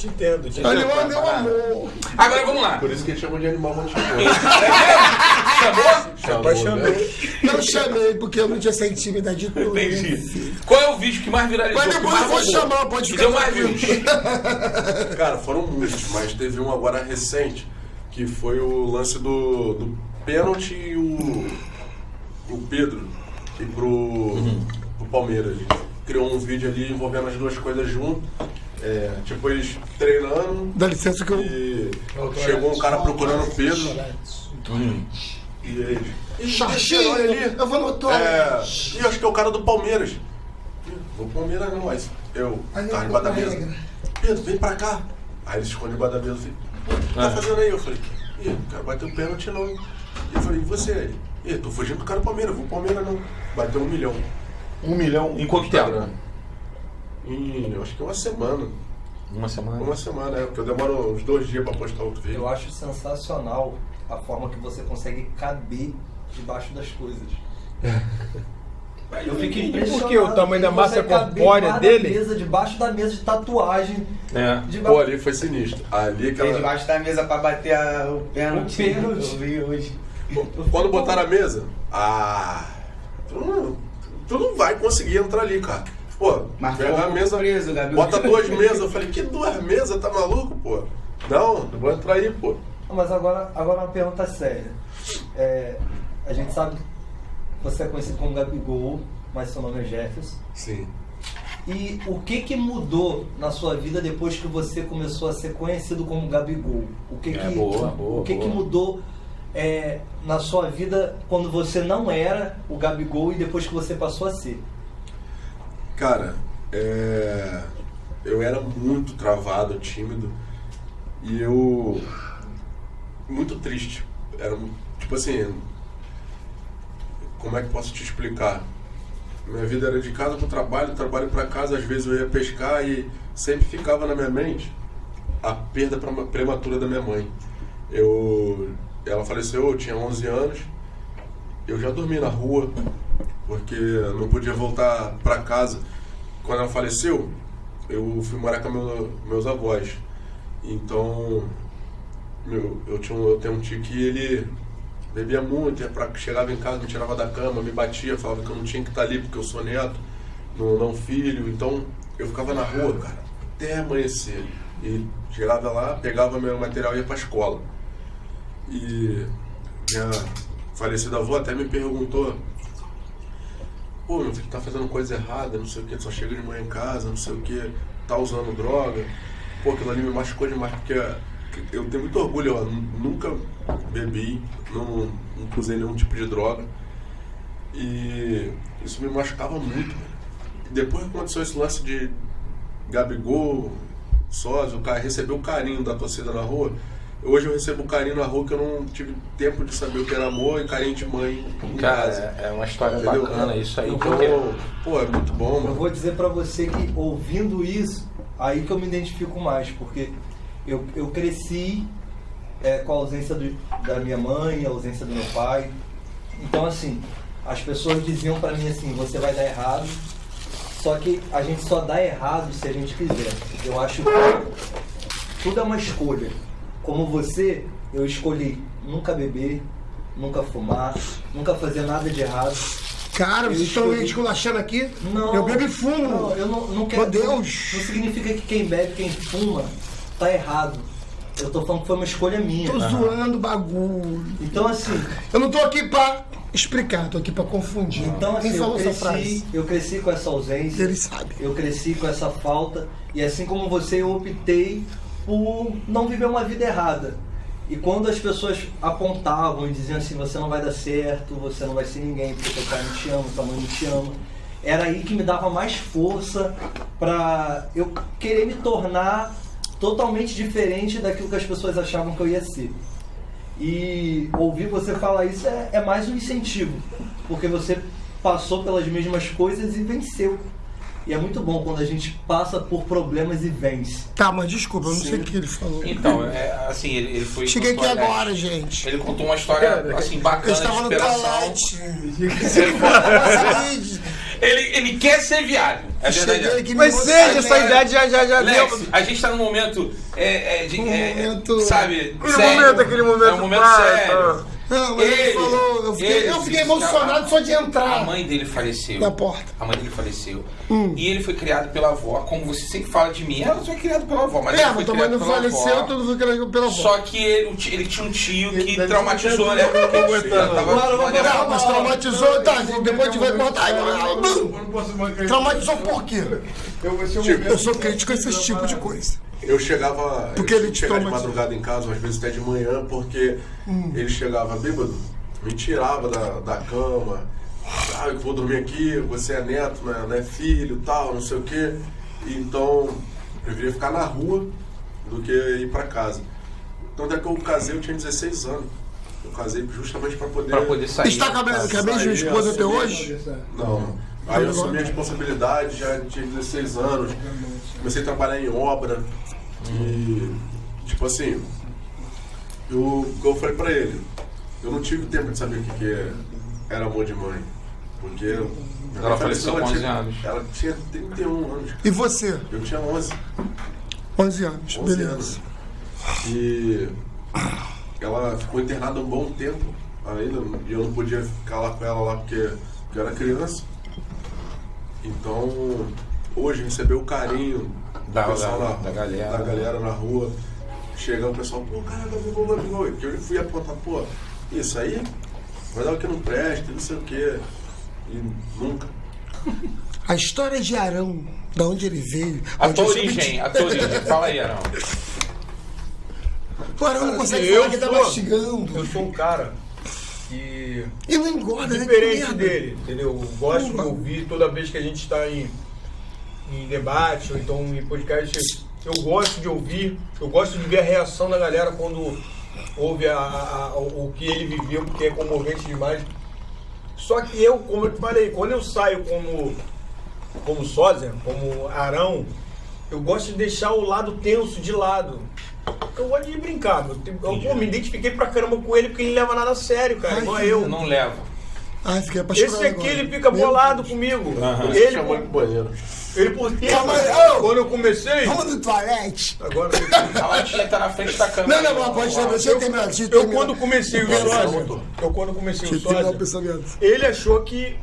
Te entendo, te entendo. Animal meu amor. Agora vamos lá. Por isso que eles chamam de animal motivador. Chamou? Apaixonei. né? Não chamei porque eu não tinha essa intimidade toda. Entendi. Qual é o vídeo que mais viralizou? Mas depois eu vou chamar, pode ficar deu mais views. Cara, foram muitos, mas teve um agora recente, que foi o lance do, do pênalti e o, o Pedro e pro, pro Palmeiras. Criou um vídeo ali envolvendo as duas coisas junto. É, tipo, eles treinando Dá licença que eu. e chegou um cara procurando o Pedro e eles. "Ih, Xaxinho, olha ali." eu vou no toque. É, e acho que é o cara do Palmeiras. O Palmeiras não, mas eu Aí tava eu debaixo da vou mesa. Pedro, vem pra cá. Aí ele se esconde debaixo da mesa e "Pô, o que tá fazendo aí? Eu falei, ih, o cara bateu o pênalti não. E eu falei, e você? Ele, ih, tô fugindo do cara do Palmeiras, vou pro Palmeiras não. Bateu um milhão. Um milhão Em quanto tempo? Em, eu acho que uma semana. Uma semana. Uma semana, é, porque eu demoro uns dois dias pra postar outro vídeo. Eu acho sensacional a forma que você consegue caber debaixo das coisas. <laughs> Eu fico E impressionado. por que o tamanho da massa corpórea dele? Mesa, debaixo da mesa de tatuagem. É. De Pô, ali foi sinistro. Ali aquela. debaixo da mesa pra bater a- o pênalti. O pênalti. Eu vi hoje. Quando botaram a mesa, ah. Tu não, tu não vai conseguir entrar ali, cara. Pô, foi a mesa. preso, Gabi. Bota duas mesas. Eu falei, que duas mesas? Tá maluco, pô? Não, não vou entrar aí, pô. Mas agora, agora uma pergunta séria. É, a gente sabe que você é conhecido como Gabigol, mas seu nome é Jefferson. Sim. E o que que mudou na sua vida depois que você começou a ser conhecido como Gabigol? O que É, que, boa, boa, o que, que boa. mudou é, na sua vida quando você não era o Gabigol e depois que você passou a ser? Cara, é, eu era muito travado, tímido e eu muito triste. Era tipo assim, como é que posso te explicar? Minha vida era de casa pro trabalho, trabalho para casa, às vezes eu ia pescar e sempre ficava na minha mente a perda prema- prematura da minha mãe. Eu, ela faleceu, eu tinha 11 anos. Eu já dormi na rua porque não podia voltar para casa. Quando ela faleceu, eu fui morar com meu, meus avós. Então, meu, eu, tinha, eu tenho um tio que ele bebia muito, pra, chegava em casa, me tirava da cama, me batia, falava que eu não tinha que estar ali porque eu sou neto, não, não filho. Então, eu ficava na rua, cara, até amanhecer. E chegava lá, pegava meu material e ia pra escola. E minha falecida avó até me perguntou pô, meu filho tá fazendo coisa errada, não sei o que, só chega de manhã em casa, não sei o que, tá usando droga. Pô, aquilo ali me machucou demais, porque eu tenho muito orgulho, eu nunca bebi, não, não usei nenhum tipo de droga. E isso me machucava muito. Depois que aconteceu esse lance de Gabigol, sócio, o cara recebeu o carinho da torcida na rua. Hoje eu recebo carinho na rua que eu não tive tempo de saber o que era amor e carinho de mãe em casa. Cara, é uma história Entendeu? bacana isso aí. Eu vou- porque- Pô, é muito bom, Eu mano. vou dizer pra você que ouvindo isso, aí que eu me identifico mais, porque eu, eu cresci é, com a ausência do- da minha mãe, a ausência do meu pai. Então, assim, as pessoas diziam pra mim assim: você vai dar errado. Só que a gente só dá errado se a gente quiser. Eu acho que tudo é uma escolha. Como você, eu escolhi nunca beber, nunca fumar, nunca fazer nada de errado. Cara, Eu vocês estão me esculachando aqui? Não. Eu bebo e fumo. Não, eu não, não quero. Meu Deus. Não significa que quem bebe, quem fuma, tá errado. Eu tô falando que foi uma escolha minha. Tô zoando bagulho. Então assim, Eu não tô aqui pra explicar, tô aqui pra confundir. então assim, Quem eu falou essa cresci, frase? eu cresci com essa ausência. Ele sabe. Eu cresci com essa falta e assim como você, eu optei por não viver uma vida errada. E quando as pessoas apontavam e diziam assim, você não vai dar certo, você não vai ser ninguém, porque teu pai não te ama, tua mãe não te ama, era aí que me dava mais força pra eu querer me tornar totalmente diferente daquilo que as pessoas achavam que eu ia ser. E ouvir você falar isso é, é mais um incentivo, porque você passou pelas mesmas coisas e venceu. E é muito bom quando a gente passa por problemas e vence. Tá, mas desculpa, eu não sei o que ele falou. Então, é, assim, ele, ele foi. Cheguei aqui agora, gente. Ele contou uma história assim Eu bacana de estava no toalete. <laughs> Ele, ele quer ser viado. É verdade. Mas seja, essa Agora- idade já, já, já Lex, deu. a gente tá num momento. É, é, de, Um é, momento- Sabe? Aquele sério. momento, aquele momento. É um momento pá, sério. tá. Não, mas ele, Ele- falou. Eu fiquei, ele eu fiquei emocionado a- só de A entrar mãe dele faleceu. na porta. A mãe dele faleceu. Hum. E ele foi criado pela avó, como você sempre fala de mim, ela foi criado pela avó, mas É, ele mas foi tua mãe criado não pela faleceu, avó. tudo foi criado pela avó. Só que ele, ele tinha um tio que Ele- traumatizou, né? Porque ele tava Não, mas traumatizou, tá? Depois a gente vai cortar. Não Traumatizou por quê? Eu vou ser um Tipo, Eu sou crítico a esse tipo de coisa. Eu chegava. Porque eu ele te chegar de madrugada em casa, às vezes até de manhã, porque ele chegava bêbado, me tirava da, da cama. Ah, eu vou dormir aqui, você é neto, não é, não é filho tal, não sei o quê. Então, eu preferia ficar na rua do que ir pra casa. Então, até que eu casei, eu tinha 16 anos. Eu casei justamente pra poder. Pra poder sair. Está com a mesma- com a mesma esposa até hoje? Não. Aí eu assumi a responsabilidade, já tinha 16 anos, comecei a trabalhar em obra e, tipo assim, eu, eu falei pra ele, eu não tive tempo de saber o que, que era amor de mãe. Porque. Ela mãe faleceu com 11 anos. Ela tinha 31 anos. E você? Eu tinha 11. 11 anos, 11 beleza. anos. E ela ficou internada um bom tempo ainda, e eu não podia ficar lá com ela lá porque eu era criança. Então, hoje receber o carinho Da- pessoal da- na, da galera. da galera na rua, chegar o pessoal, pô, cara, Gabigol, Gabigol, que eu fui apontar, pô, isso aí vai dar o que não presta, não sei o quê. E nunca. A história de Arão, da onde ele veio. A tua eu sempre origem, a tua origem. Fala aí, Arão. O Arão não consegue Eu falar que tá sou- mastigando. Eu sou um cara que. E não engorda, né? Diferente merda. dele, entendeu? Eu gosto de ouvir toda vez que a gente está em, em debate ou então em podcast. Eu gosto de ouvir, eu gosto de ver a reação da galera quando ouve a- a- a- o que ele viveu, porque é comovente demais. Só que eu, como eu te falei, quando eu saio como, como sósia, como Arão, eu gosto de deixar o lado tenso de lado. Eu gosto de brincar, meu. eu, pô, me identifiquei pra caramba com ele porque ele não leva nada a sério, cara, Ai, igual eu. Não leva. Ai, fiquei apaixonado. Esse aqui agora. ele fica Meu bolado Deus. comigo. Aham. Ele, Chamou ele pro banheiro. Ele por quê? Calma aí, ô! Quando eu comecei. Vamos no toalete. Agora, <laughs> A latinha tá na frente da câmera. Não, não, não, pode terminar. Deixa eu terminar. Deixa eu eu quando comecei o Deixa eu sósia, eu quando comecei o Deixa sósia, pensamento. ele achou que,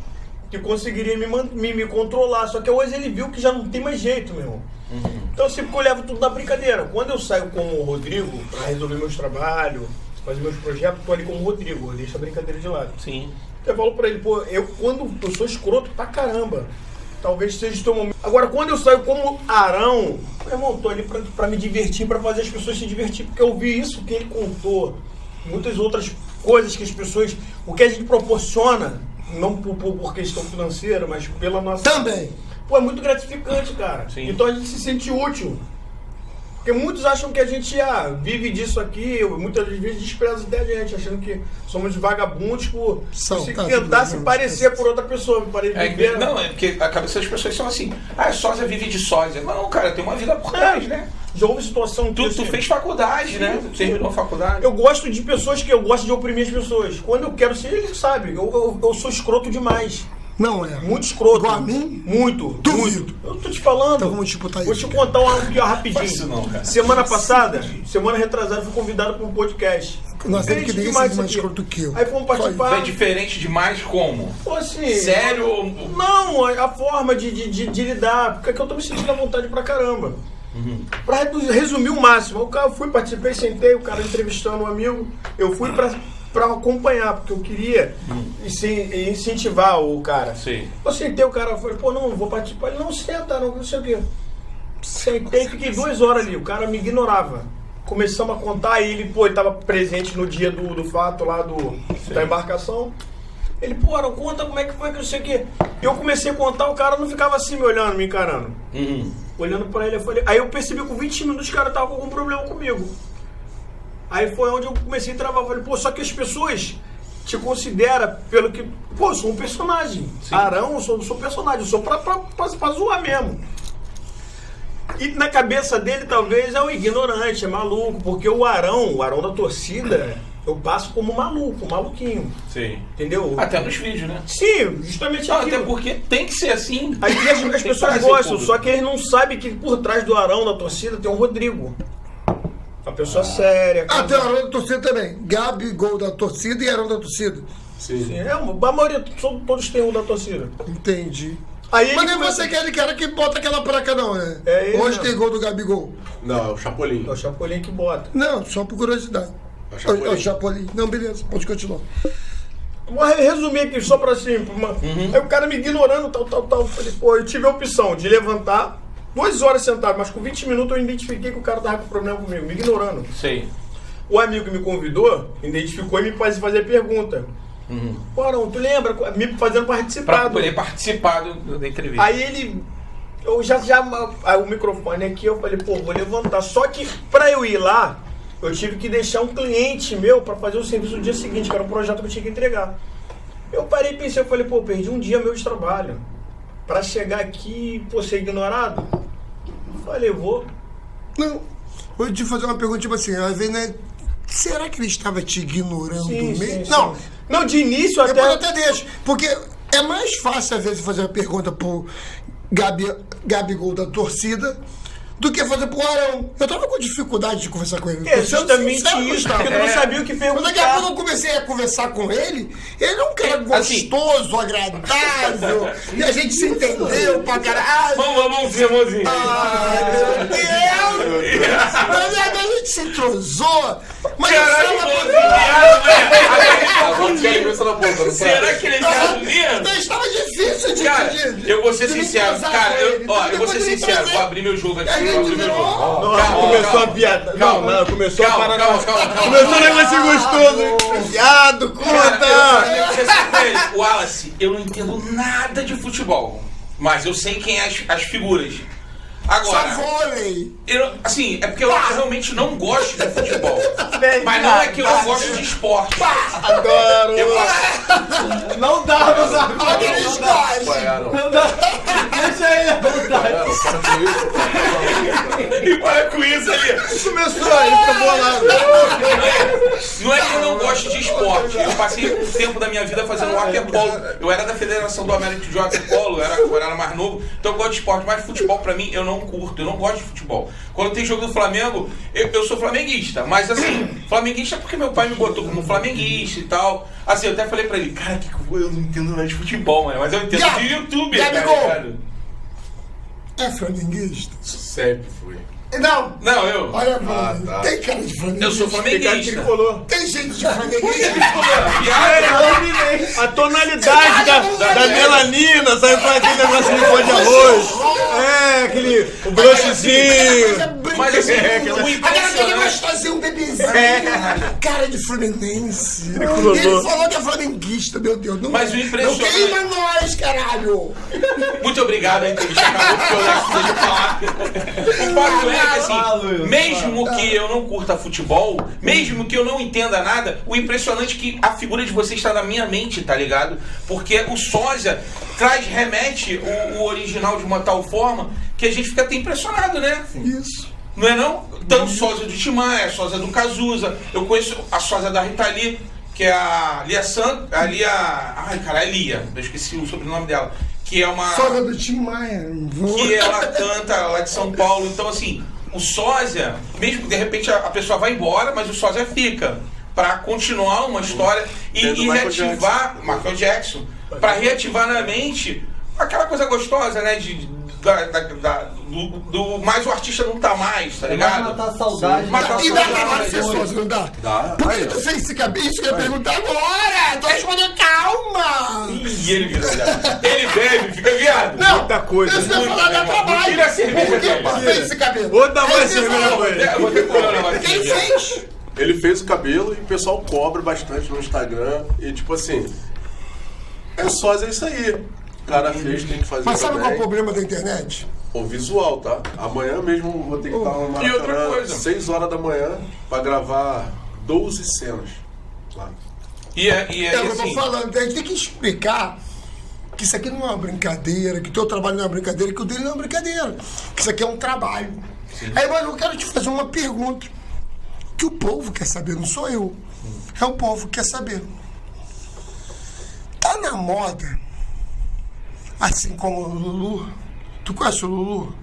que conseguiria me, me, me controlar. Só que hoje ele viu que já não tem mais jeito, meu irmão. Então sempre que eu levo tudo na brincadeira. Quando eu saio com o Rodrigo pra resolver meus trabalhos, fazer meus projetos, tô ali com o Rodrigo. Eu deixo a brincadeira de lado. Sim. Eu falo pra ele, pô, eu quando eu sou escroto pra caramba. Talvez seja o teu momento. Agora, quando eu saio como Arão, meu irmão, tô ali pra, pra me divertir, pra fazer as pessoas se divertir, porque eu vi isso que ele contou. Muitas outras coisas que as pessoas. O que a gente proporciona, não por, por- por questão financeira, mas pela nossa. Também. Pô, é muito gratificante, cara. Sim. Então a gente se sente útil. Porque muitos acham que a gente ah, vive disso aqui, muitas vezes desprezam até a gente, achando que somos vagabundos por, São, por se tá, tentar se parecer por outra pessoa, É, que- não, é porque a cabeça das pessoas são assim. Ah, sósia vive de sósia. Não, cara, tem uma vida por trás, né? Já houve situação que Tu, assim, tu fez faculdade, né? Tu terminou a faculdade. Eu gosto de pessoas que eu gosto de oprimir as pessoas. Quando eu quero ser, eles sabem. Eu, eu, eu sou escroto demais. Não é. Muito escroto. Igual a mim? Muito. Duvido. Muito. Eu tô te falando. Então vamos disputar Vou isso. te contar algo aqui rapidinho. Isso não, cara. Semana passada, semana retrasada, fui convidado para um podcast. Nós temos que Diferente mais escroto que eu. Aí fomos participar. É diferente demais como? Pô, assim, Sério? ou- Não, a forma de, de, de, de lidar, porque aqui eu tô me sentindo à vontade pra caramba. Pra redu- resumir o máximo, o cara, eu fui, participei, sentei, o cara entrevistando um amigo, eu fui pra, pra acompanhar, porque eu queria incen- incentivar o cara. Sei. Eu sentei, o cara falei, pô, não, não vou participar. Ele, não, senta, não, não sei o quê. Sentei, fiquei duas horas ali, o cara me ignorava. Começamos a contar, ele, pô, ele tava presente no dia do, do fato lá do, da embarcação. Ele, pô, Aaron, conta como é que foi que não sei o quê. Eu comecei a contar, o cara não ficava assim me olhando, me encarando. Uhum. Olhando pra ele, eu falei. Aí eu percebi que com 20 minutos o cara tava com algum problema comigo. Aí foi onde eu comecei a travar. Eu falei, pô, só que as pessoas te consideram pelo que. Pô, eu sou um personagem. Arão, eu sou, sou um personagem, eu sou pra, pra, pra, pra zoar mesmo. E na cabeça dele, talvez, é um ignorante, é maluco, porque o Arão, o Arão da torcida, eu passo como maluco, maluquinho. Sei. Entendeu? Até nos vídeos, né? Sim, justamente Não, aquilo. até porque tem que ser assim. Aí as, as pessoas gostam, só que eles não sabem que por trás do Arão da torcida tem um Rodrigo. Uma pessoa séria. Ah, tem Arão da torcida também. Gabi, gol da torcida e Arão da torcida. Sim. É, a maioria, to- todos têm um da torcida. Entendi. Aí Mas nem você é aquele cara que bota aquela placa, não, né? É ele Hoje mesmo. tem gol do Gabigol. Não, é o Chapolin. É o Chapolin que bota. Não, só por curiosidade. É o Chapolin. É o Chapolin. Não, beleza, pode continuar. Vou re- resumir aqui só pra assim. pra uma- Aí o cara me ignorando, tal, tal, tal. Falei, pô, eu tive a opção de levantar, duas horas sentado, mas com 20 minutos eu identifiquei que o cara tava com problema comigo, me ignorando. Sei. O amigo que me convidou identificou e me faz fazer pergunta. Pô, Arão, tu lembra? Me fazendo participar. Pra poder participar do- da entrevista. Aí ele. Eu já, já. Aí o microfone aqui, eu falei, pô, vou levantar. Só que pra eu ir lá, eu tive que deixar um cliente meu pra fazer o serviço no dia seguinte, que era um projeto que eu tinha que entregar. Eu parei e pensei, eu falei, pô, perdi um dia meu de trabalho. Pra chegar aqui e ser ignorado. Falei, vou. Não. Vou te fazer uma pergunta, tipo assim, às vezes, né? Será que ele estava te ignorando Sim, mesmo? sim, não, sim. Não, de início até. depois eu até deixo. Porque é mais fácil, às vezes, fazer uma pergunta pro Gabi, Gabigol da torcida do que fazer pro Arão. Eu tava com dificuldade de conversar com ele. É justamente sincero, isso, porque eu não sabia o que Mas daqui a perguntar. pouco eu comecei a conversar com ele, ele é um cara Assim- gostoso, agradável, e a gente se entendeu pra caralho. Vamos, mãozinha, mãozinha. Ai, meu Deus! Na verdade, a gente se entrosou, mas Caralho, eu tava- A voz de cabeça na boca, não Será sabe? que ele tá mesmo? Então estava difícil de. Cara, de- de- eu vou ser sincero. Cara, eu, ó, eu vou ser sincero. Vou abrir meu jogo aqui. Vou abrir meu jogo. Calma, começou calma. a piada. Não, Calma. não, começou Calma, a parar. calma, calma, calma. Começou um negócio gostoso. Viado, conta! O Wallace, eu não entendo nada de futebol. Mas eu sei quem é as, as figuras. Só Agora, vôlei. eu, assim, é porque eu realmente não gosto de futebol. <laughs> Mas não é que eu não gosto de esporte. Adoro! Eu faço, <laughs> Não dá, dois. Apanharam. Não dá. Deixa ele à vontade. Apanharam, para com isso. e para com isso ali. Começou aí, tá bolado. Não é que eu não gosto de esporte. Eu passei um tempo da minha vida fazendo waterpolo. Eu era da Federação do América de Waterpolo, eu era, eu era mais novo. Então eu gosto de esporte. Mas futebol, pra mim, eu não curto. Eu não gosto de futebol. Quando tem jogo do Flamengo, eu, eu sou flamenguista. Mas assim, <clears throat> flamenguista porque meu pai me botou como flamenguista e tal. Assim, eu até falei pra ele, cara, que eu não entendo nada de futebol, mano. Mas eu entendo Gabi, de YouTube, tá Gabigol. ligado? É flamenguista? Sempre fui. Não. Não, eu. Olha, Ah, tá. Tem cara de flamenguista. Eu sou flamenguista. tricolor. Tem jeito de flamenguista. A tonalidade da, da melanina saiu com aquele negócio de pão de arroz. É, aquele. O brochezinho. Mas assim, É, o Agora aquele impressionante. gostosinho, um bebezinho. Cara de fluminense. Ele falou que é flamenguista, meu Deus. Não, Mas o impressionante- Não queima nós, caralho. Muito obrigado, a entrevista acabou porque eu não de falar. <laughs> O fato é que, assim, Wilson, mesmo que eu não curta futebol, mesmo que eu não entenda nada, o impressionante é que a figura de você está na minha mente, tá ligado? Porque o sósia traz, remete o, o original de uma tal forma que a gente fica até impressionado, né? Isso. Não é não? Tanto sósia do Timaya, sósia do Cazuza. Eu conheço a sósia da Rita Lee, que é a Lia San... A Lia... Ai, cara, é Lia. Eu esqueci o sobrenome dela. Que é uma... Sogra do Tim Maia. que ela canta lá de São Paulo. Então, assim, o sósia, mesmo que de repente a, a pessoa vai embora, mas o sósia fica para continuar uma história e, e Michael reativar Michael Jackson, para reativar na mente aquela coisa gostosa, né? De, da, da- da- do, do- mais o artista não tá mais, tá ligado? matar a saudade. A E dá pra saudade. mais pessoas, não dá? Dá. Por que tu fez esse cabelo? Isso que eu ia perguntar agora. Tô respondendo, calma. E ele vira <laughs> bebe, fica viado. Não, Muita coisa. Eu ia falar da trabalho. Tira a cerveja Por que fez esse cabelo? Vou dar mais cerveja pra ele. Eu Quem fez? Ele fez o cabelo e o pessoal cobra bastante no Instagram. E tipo assim, é sósia isso aí. O cara fez, tem que fazer Mas sabe qual é o problema da internet? O visual, tá? Amanhã mesmo eu vou ter que estar no E outra coisa. 6 horas da manhã, pra gravar 12 cenas. Lá. E, é- e, é- É o que eu tô assim, falando. A gente tem que explicar que isso aqui não é uma brincadeira, que teu trabalho não é uma brincadeira, que o dele não é uma brincadeira. Que isso aqui é um trabalho. Aí, mas eu quero te fazer uma pergunta. Que o povo quer saber, não sou eu. É o povo que quer saber. Tá na moda, assim como o Lulu. Tu conhece o Lulu?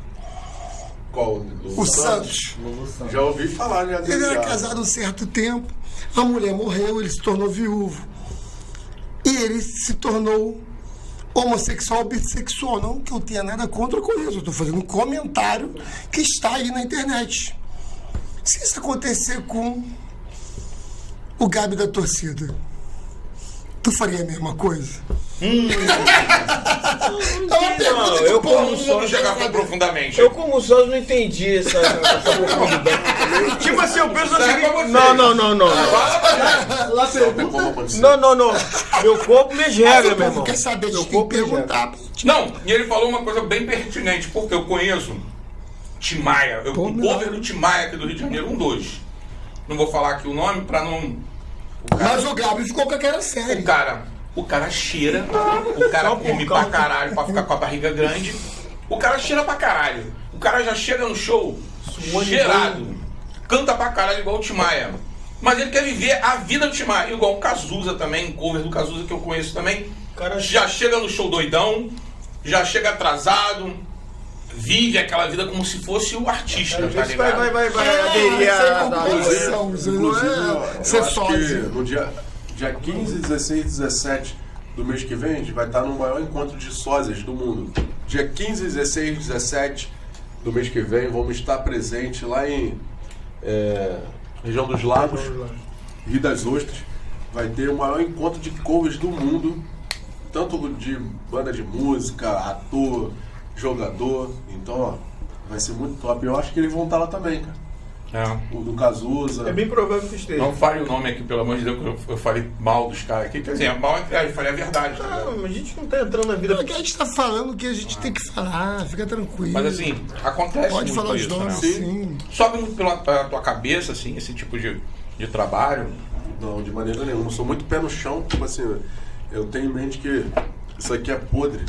Qual? O Santos. Já ouvi falar já. Ele era casado um certo tempo, a mulher morreu, ele se tornou viúvo. E ele se tornou homossexual, bissexual. Não que eu tenha nada contra com isso, eu estou fazendo um comentário que está aí na internet. Se isso acontecer com o Gabi da torcida, tu faria a mesma coisa? É uma pergunta Não, que eu o povo como saber. tão profundamente. Eu, como sócio, não entendi essa, essa profundidade. tipo assim, eu penso o seguinte. você. Não, não, não, não. Lá acontecer. Não, não, não. Meu corpo, regras, o meu irmão. quer saber, Meu corpo, perguntar. Não, e ele falou uma coisa bem pertinente, porque eu conheço Timaya, eu, Pô, o cover do Timaya aqui do Rio de Janeiro, um dois. Não vou falar aqui o nome pra não. O cara, Mas o Gabi ficou com aquela o série. cara, o cara cheira, o cara come pra caralho pra ficar com a barriga grande. O cara cheira pra caralho. O cara já chega no show cheirado. Canta pra caralho igual o Timaya. Mas ele quer viver a vida do Timaya, igual o Cazuza também, cover do Cazuza que eu conheço também. Cara, já chega no show doidão, já chega atrasado, vive aquela vida como se fosse o artista, Às tá vezes vai, ligado? vai, vai, vai É, aderir a. composição, não é ser sócio. no dia, dia 15, 16 e 17 do mês que vem, a gente vai estar no maior encontro de sósias do mundo. Dia 15, 16 e 17 do mês que vem, vamos estar presentes lá em é, região dos lagos, Rio das Ostras. Vai ter o maior encontro de covers do mundo, tanto de banda de música, ator, jogador. Então, ó, vai ser muito top. Eu acho que eles vão estar lá também, cara. É. O do Cazuza. É bem provável que esteja. Não fale o nome aqui, pelo amor de Deus, que eu, eu falei mal dos caras aqui. Quer dizer, é mal entre aspas, eu falei a verdade. tá? Não, mas a gente não tá entrando na vida. Porque a gente tá falando o que a gente tem que falar, fica tranquilo. Mas assim, acontece Pode muito falar os isso, nomes, né? sim. Sobe pela pela tua cabeça, assim, esse tipo de, de trabalho. Não, de maneira nenhuma. Eu sou muito pé no chão, tipo assim, eu tenho em mente que isso aqui é podre,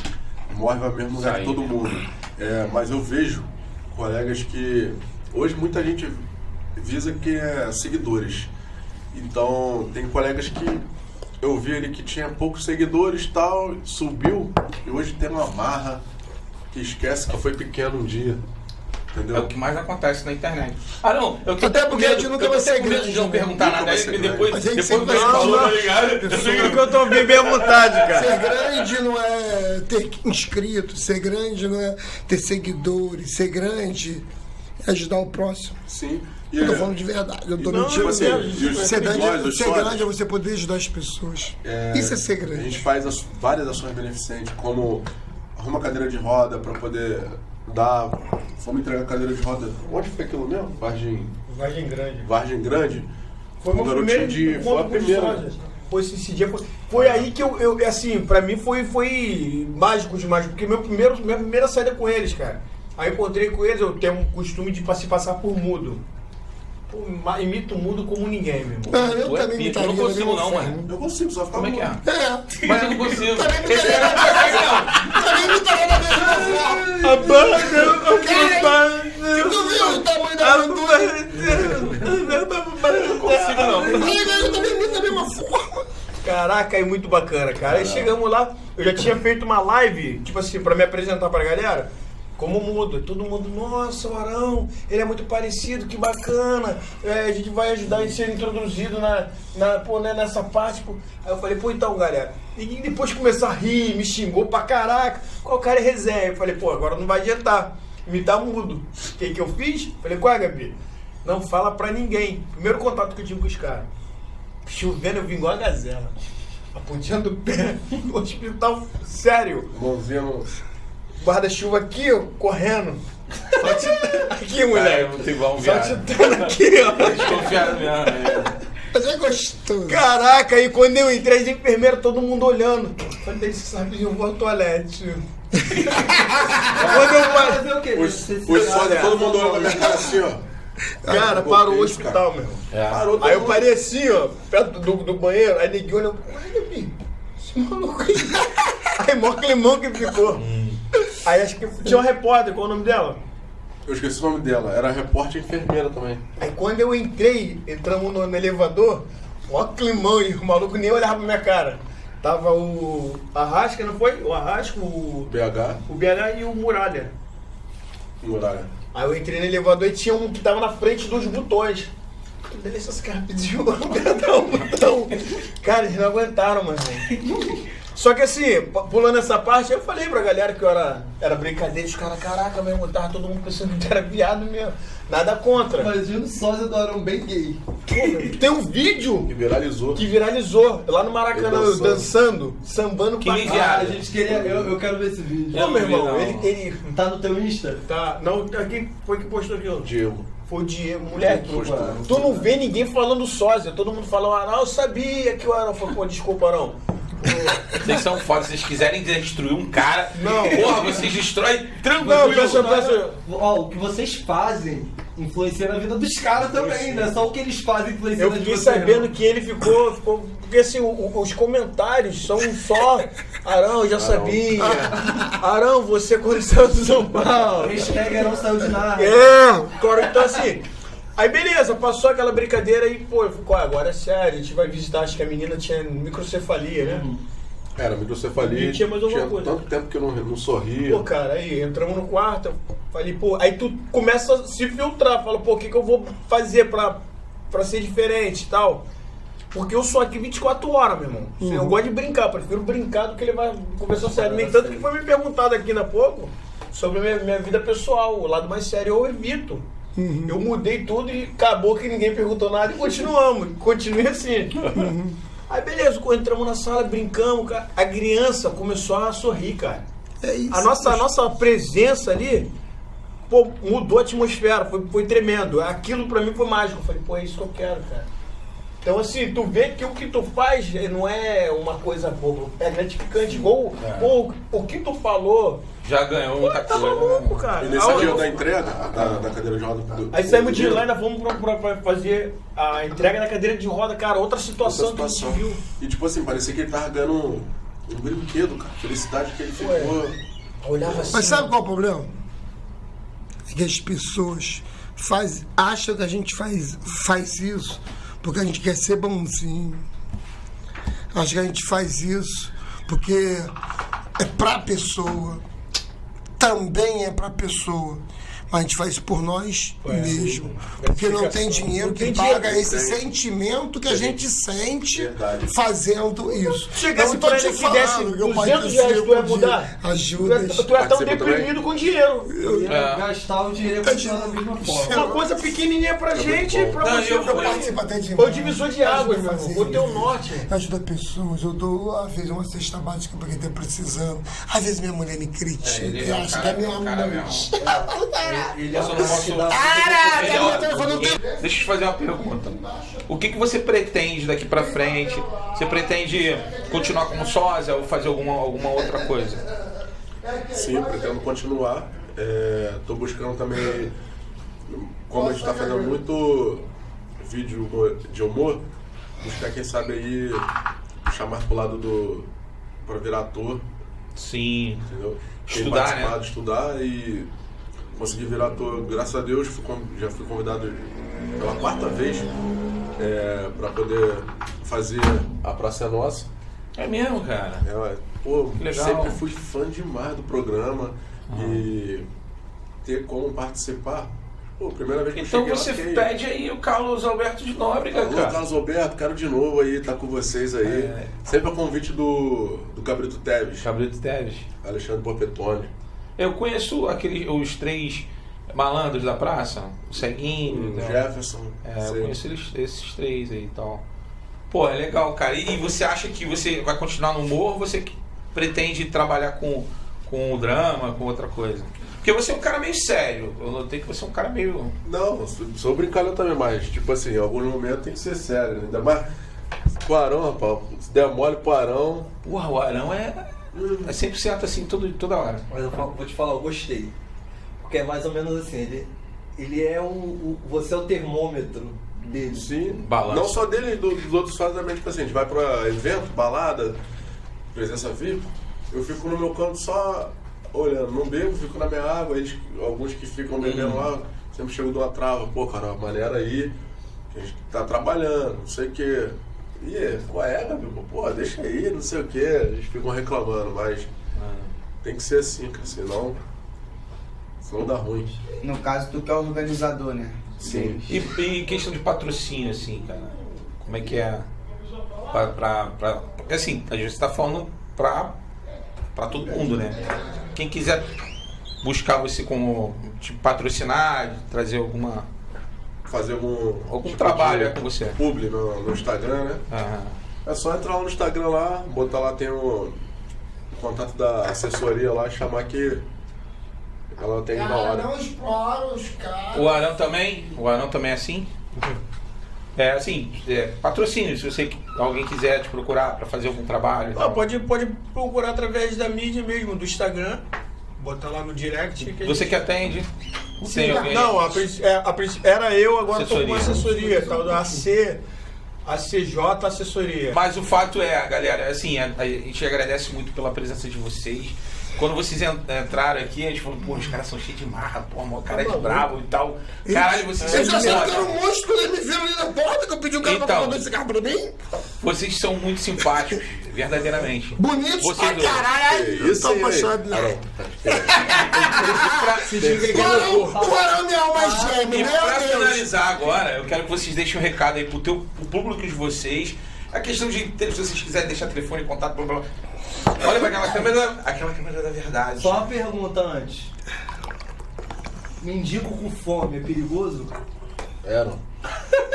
morre vai mesmo lugar Isso que todo mundo. É, mas eu vejo colegas que. Hoje muita gente visa que é seguidores. Então, tem colegas que eu vi ali que tinha poucos seguidores tal, subiu e hoje tem uma marra que esquece que foi pequeno um dia. É Entendeu? o que mais acontece na internet. Ah, não, eu tô Até porque a medo- gente nunca eu vai ser grande, de não né? perguntar Nunca nada aí, porque depois, A gente depois ele vai- falou, tá ligado? Fica que eu tô bem bem à vontade, cara. Ser grande não é ter inscritos, ser grande não é ter seguidores, ser grande é ajudar o próximo. Sim. E Eu tô é- falando de verdade, eu tô Não, mentindo. os- ser grande, ser grande é você poder ajudar as pessoas. É, Isso é ser A gente grande. faz as- várias ações beneficentes, como arruma cadeira de roda para poder dar. Vamos entregar cadeira de roda. Onde foi aquilo mesmo? Vargem, Vargem grande. Vargem Grande? Foi Um meu garotinho primeiro de. Foi a primeira. Foi esse, esse dia. Foi, foi aí que eu, eu, assim, pra mim foi, foi mágico demais, porque meu primeiro, minha primeira saída com eles, cara. Aí eu encontrei com eles, eu tenho um costume de se passar por mudo. Pô, ma- imito mudo como ninguém, meu irmão. Ah, eu Tu é também pica, imitaria eu não consigo mesma não, mano. Eu consigo, só ficar Como é que é? É. Mas eu não consigo. Também imitaria não consegue, não. Também imitaria da mesma forma. A banda, Tu viu o tamanho da aventura? Não consigo, não. Eu também imito da mesma forma. Caraca, é muito bacana, cara. Aí chegamos lá, eu já tinha feito uma live, tipo assim, pra me apresentar pra galera, como mudo. Todo mundo, nossa, o Arão, ele é muito parecido, que bacana. É, a gente vai ajudar a ser introduzido na, na, pô, né, nessa parte. Pô. Aí eu falei, pô, então, galera. E depois começou a rir, me xingou pra caraca. Qual cara é resenha? Eu falei, pô, agora não vai adiantar. Me dá mudo. O que, que eu fiz? Falei, qual é, Gabi? Não fala pra ninguém. Primeiro contato que eu tive com os caras. Chovendo, eu vim igual a gazela. A pontinha do pé. <laughs> No hospital, sério. Mãozinha. Guarda-chuva aqui, ó, correndo. Só te... Aqui, Cara, mulher. bom, Só te dando aqui, ó. Desconfiado mesmo. né? Mas é gostoso. Caraca, aí quando eu entrei, as enfermeiras, todo mundo olhando. Falei, "Deixa esse rapidinho, eu vou ao toalete. quando eu parei, Fazer o quê? Os, Você- os sócios, todo mundo olhando pra minha cara assim, ó. cara, parou o hospital, meu. É. Parou Aí eu mundo. parei assim, ó, perto do, do banheiro, aí ninguém olhou. Ai, Gabi, esse maluco aí. <laughs> Aí, mó climão que ficou. Aí acho que tinha uma repórter, qual é o nome dela? Eu esqueci o nome dela. Era repórter e enfermeira também. Aí quando eu entrei, entramos no, no elevador, mó climão, e o maluco nem olhava pra minha cara. Tava o Arrasca, não foi? O Arrasca, o, BH, o BH e o Muralha. Muralha. Aí eu entrei no elevador e tinha um que tava na frente dos botões. Deixa esse cara pedir <laughs> um botão. Cara, eles não aguentaram, mano. Só que assim, pulando essa parte, eu falei pra galera que eu era, era brincadeira, os caras, caraca, mesmo, tava todo mundo pensando que era viado mesmo. Nada contra. Imagina o sósia do Arão bem gay. Pô, <laughs> meu, tem um vídeo Que viralizou. que viralizou lá no Maracanã, eu dançando, sambando Que pra. Ah, viado. a gente queria. Eu, eu quero ver esse vídeo. Meu não vi, irmão, não. ele, ele. Tá no teu Insta? Tá. Não, quem foi que postou aquilo? Diego. Foi o Diego, moleque. Postou. Tu não vê ninguém falando sósia, todo mundo fala, ah, não, eu sabia que o Arão foi, pô, desculpa, Arão. Vocês são foda, se vocês quiserem destruir um cara, Não. porra, vocês destroem tranquilo. Não, pensa, pensa. Ó, o que vocês fazem influencia na vida dos caras também, né? Só o que eles fazem influencia Eu na de fiquei vocês, sabendo não. que ele ficou, ficou. Porque assim, o- o- os comentários são só. Arão, eu já sabia. Arão, você quando saiu do São Paulo. Hashtag Arão saiu de nada. É, cara, então assim. Aí beleza, passou aquela brincadeira e, pô, agora é sério, a gente vai visitar, acho que a menina tinha microcefalia, né? Era microcefalia. E tinha mais alguma tinha coisa? tanto tempo que eu não, não sorria. Pô, cara, aí entramos no quarto, eu falei, pô, aí tu começa a se filtrar, fala, pô, o que, que eu vou fazer pra, pra ser diferente e tal? Porque eu sou aqui 24 horas, meu irmão. Eu gosto de brincar, prefiro brincar do que levar conversa séria. No entanto, que foi me perguntado aqui na pouco sobre a minha, minha vida pessoal, o lado mais sério eu evito. Eu mudei tudo e acabou que ninguém perguntou nada e continuamos. Continuei assim. Aí beleza, entramos na sala, brincamos, cara. A criança começou a sorrir, cara. É isso. A nossa, a nossa presença ali pô, mudou a atmosfera, foi, foi tremendo. Aquilo pra mim foi mágico. Eu falei, pô, é isso que eu quero, cara. Então, assim, tu vê que o que tu faz não é uma coisa boba, é gratificante. Igual pô, o que tu falou, Já ganhou pô, muita tá coisa. maluco, cara. E nesse Ah, dia eu- da entrega, da, da cadeira de roda. do- Aí saímos de lá e ainda fomos pra, pra- pra fazer a entrega da cadeira de roda, cara. Outra outra situação, que a situação. gente viu. E tipo assim, parecia que ele tava ganhando um, um brinquedo, cara. Felicidade que ele Ué. ficou. Olhava assim. Mas sabe qual é o problema? É que as pessoas faz, acham que a gente faz, faz isso porque a gente quer ser bonzinho. Acho que a gente faz isso porque é pra pessoa. Também é pra pessoa. Mas a gente faz isso por nós mesmo. Porque não tem dinheiro Não que tem paga dinheiro. esse sentimento que a gente sente Verdade. fazendo isso. Chegasse Não tô pra te ele que desse falando o pai 200 reais, tu ia mudar? Ajuda. Tu é, tu é tão deprimido com dinheiro. Eu ia É. gastar o dinheiro e continuar da mesma forma. Uma coisa pequenininha pra gente, pra Não, você. eu você. participo até. Foi o divisor de águas, Ajuda meu irmão. O teu norte. Ajuda pessoas, eu dou, às vezes, uma cesta básica pra quem tá precisando. Às vezes minha mulher me critica, É, é acha que é minha cara mãe. <laughs> Ele é só não posso- Caraca. Deixa eu te fazer uma pergunta. O que, que você pretende daqui pra frente? Você pretende continuar como sósia ou fazer alguma, alguma outra coisa? Sim, pretendo continuar. É, tô buscando também, como a gente tá fazendo muito vídeo de humor, buscar quem sabe aí chamar pro lado do. pra virar ator, Sim. entendeu? Estudar, né? estudar e conseguir virar ator. Graças a Deus fui já fui convidado pela quarta vez é, para poder fazer a Praça é Nossa. É mesmo, cara. É, pô, legal. sempre fui fã demais do programa e ter como participar. Pô, primeira vez que Então eu cheguei você lá, pede aí o Carlos Alberto de Nóbrega, Alô, cara. Carlos Alberto, quero de novo aí, tá com vocês aí. É. Sempre a convite do, do Cabrito Teves, Cabrito Teves. Alexandre Porpetone. Eu conheço aquele, os três malandros da praça, o Ceguinho, o né? Jefferson. É, eu conheço eles- esses três aí e tal. Pô, é legal, cara. E você acha que você vai continuar no humor ou você pretende trabalhar com, com o drama, com outra coisa? Porque você é um cara meio sério. Eu notei que você é um cara meio. Não, sou, brincalhão também, mas, tipo assim, em algum momento tem que ser sério, né? Ainda mais o Arão, rapaz. Se der mole pro Arão. Porra, o Arão é, é 100% assim todo, toda hora. Mas eu falo- vou te falar, eu gostei. Porque é mais ou menos assim, ele, ele é o, o- Você é o termômetro dele. Sim. Balanço. Não só dele, do- dos outros fazem também, tipo assim, a gente vai pra evento, balada, presença VIP, eu fico no meu canto só olhando, não bebo, fico na minha água, eles, alguns que ficam bebendo lá, sempre chego de uma trava, pô, cara, maneira aí, que a gente tá trabalhando, não sei o quê. E qual é, Gabi? Pô, deixa aí, não sei o quê, eles ficam reclamando, mas tem que ser assim, cara, senão, senão dá ruim. No caso, tu que é o organizador, né? Sim. E, e questão de patrocínio, assim, cara? Como é que é? Pra, pra, pra- porque assim, a gente tá falando pra, pra todo mundo, né? Quem quiser buscar você como te patrocinar, trazer alguma, Fazer algum, algum tipo trabalho com você. publi no, no Instagram, né? É só entrar lá no Instagram lá, botar lá, tem o, o contato da assessoria lá, chamar que ela tem uma Cara, hora. não explora os caras. o Arão também? O Arão também é assim? É assim, é, patrocínio, se você alguém quiser te procurar pra fazer algum trabalho. Ah, pode, pode procurar através da mídia mesmo, do Instagram. Botar lá no direct. que Você gente- que atende? Tem alguém? Não, a, é, a era eu, agora tô com uma Assessoria. tal da AC, ACJ Assessoria. Mas o fato é, galera, assim, a, a gente agradece muito pela presença de vocês. quando vocês en- entraram aqui, a gente falou, pô, os caras são cheios de marra, pô, mó cara de maluco. brabo e tal. Caralho, vocês Eles são era foda. um monstro quando eles me viram ali na porta que eu pedi um cara pra Então. falar dois cigarros pra mim. Vocês são muito simpáticos, verdadeiramente. Bonitos Vocês pra caralho. Eu Isso tô apaixonado Arão. nele. Sentindo que é alma gêmea, E meu pra Deus. finalizar agora, eu quero que vocês deixem um recado aí pro, teu, pro público de vocês. A questão de, se vocês quiserem deixar telefone, contato, blá blá blá. Olha pra aquela câmera, aquela câmera da verdade. Só uma pergunta antes. Mendigo com fome é perigoso? Eram.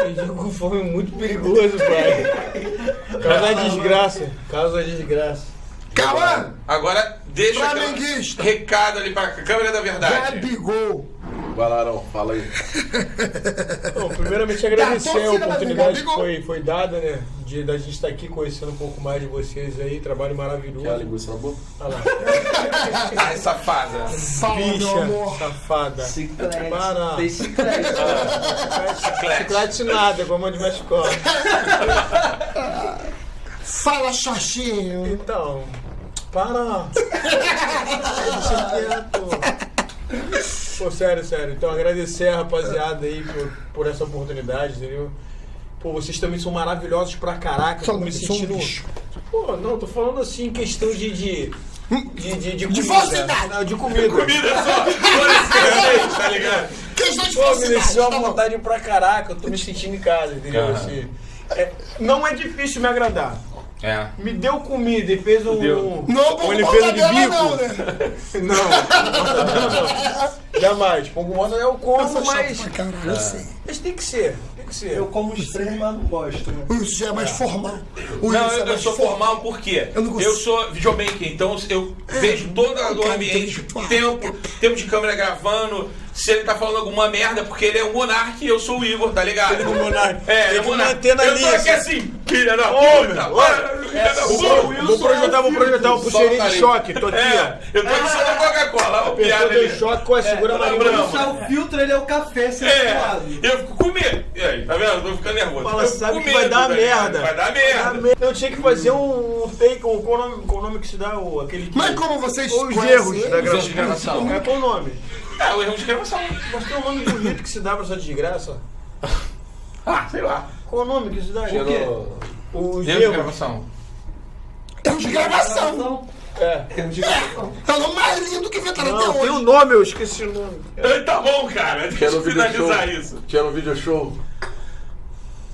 Mendigo com fome é muito perigoso, pai. Causa desgraça. Causa desgraça. Cauã, Agora, deixa Flamenguista. recado ali pra câmera da verdade. Gabigol. Vai lá, Arão. Fala aí. Bom, primeiramente agradecer a oportunidade que foi, foi dada, né? De da gente estar aqui conhecendo um pouco mais de vocês aí, trabalho maravilhoso. Quer a linguiça na boca? Olha lá. <laughs> Ai, safada. Fala, meu Bicha, amor. safada. Chiclete. Para. Tem chiclete. Chiclete nada, como a de mascote. Fala, Xaxinho. Então, para. Deixa quieto. Pô, sério, sério. Então, agradecer a rapaziada aí por, por essa oportunidade, entendeu? Pô, vocês também são maravilhosos pra caraca. Só Tô me um sentindo. Pô, não, tô falando assim em questão de. de... De, de, de, comida. falsidade. Não, de comida. Comida só. <laughs> Por cara tá ligado? Questão de Pô, me falsidade. deixou à tá bom. vontade pra caraca, eu tô me sentindo em casa, entendeu? Assim, é, não é difícil me agradar. É. Me deu comida e fez um, Deu. Não, uma pongo limpeza de bico. não, né? <laughs> Não, não. Jamais. Pongo moda eu Eu como, mas, caralho, eu sei. mas tem que ser. Ser. Eu como três, mas não gosto, né? O Wilson já é mais formal. O Não, Wilson é eu, eu sou formal porque Eu não consigo. eu sou videomaker, então eu vejo todo o ambiente, tempo, tempo de câmera gravando, se ele tá falando alguma merda, porque ele é o Monark e eu sou o Igor, tá ligado? Ele é o Monark. É, Tem ele é o Monark. manter na eu tô aqui assim, filha da puta, bora, filha da Vou, puta. vou projetar, vou projetar um pulseirinho Solta de choque. Tô aqui, É, eu tô aqui só da Coca-Cola, ó, o piada ali. de choque com a segura tá marinha. o filtro, ele é o café sem É, eu fico com medo. E aí, tá vendo? Eu tô ficando nervoso. Fala, sabe que vai dar merda. Vai dar merda. Eu tinha que fazer um take, qual, o nome, qual o nome que se dá? Aquele que- Mas como vocês Ou os conhecem erros da gravação. É, qual o nome? É, o erro de gravação. Mas tem um nome bonito que se dá pra essa desgraça. <laughs> Ah, sei lá. Qual o nome que se dá? O quê? Os Erro de gravação. É de gravação. É. erro de gravação. É o nome mais lindo que inventaram Não, até tem um hoje. nome, eu esqueci o nome. Então Tá bom, cara. Deixa eu no video show. finalizar isso. Tinha no video show.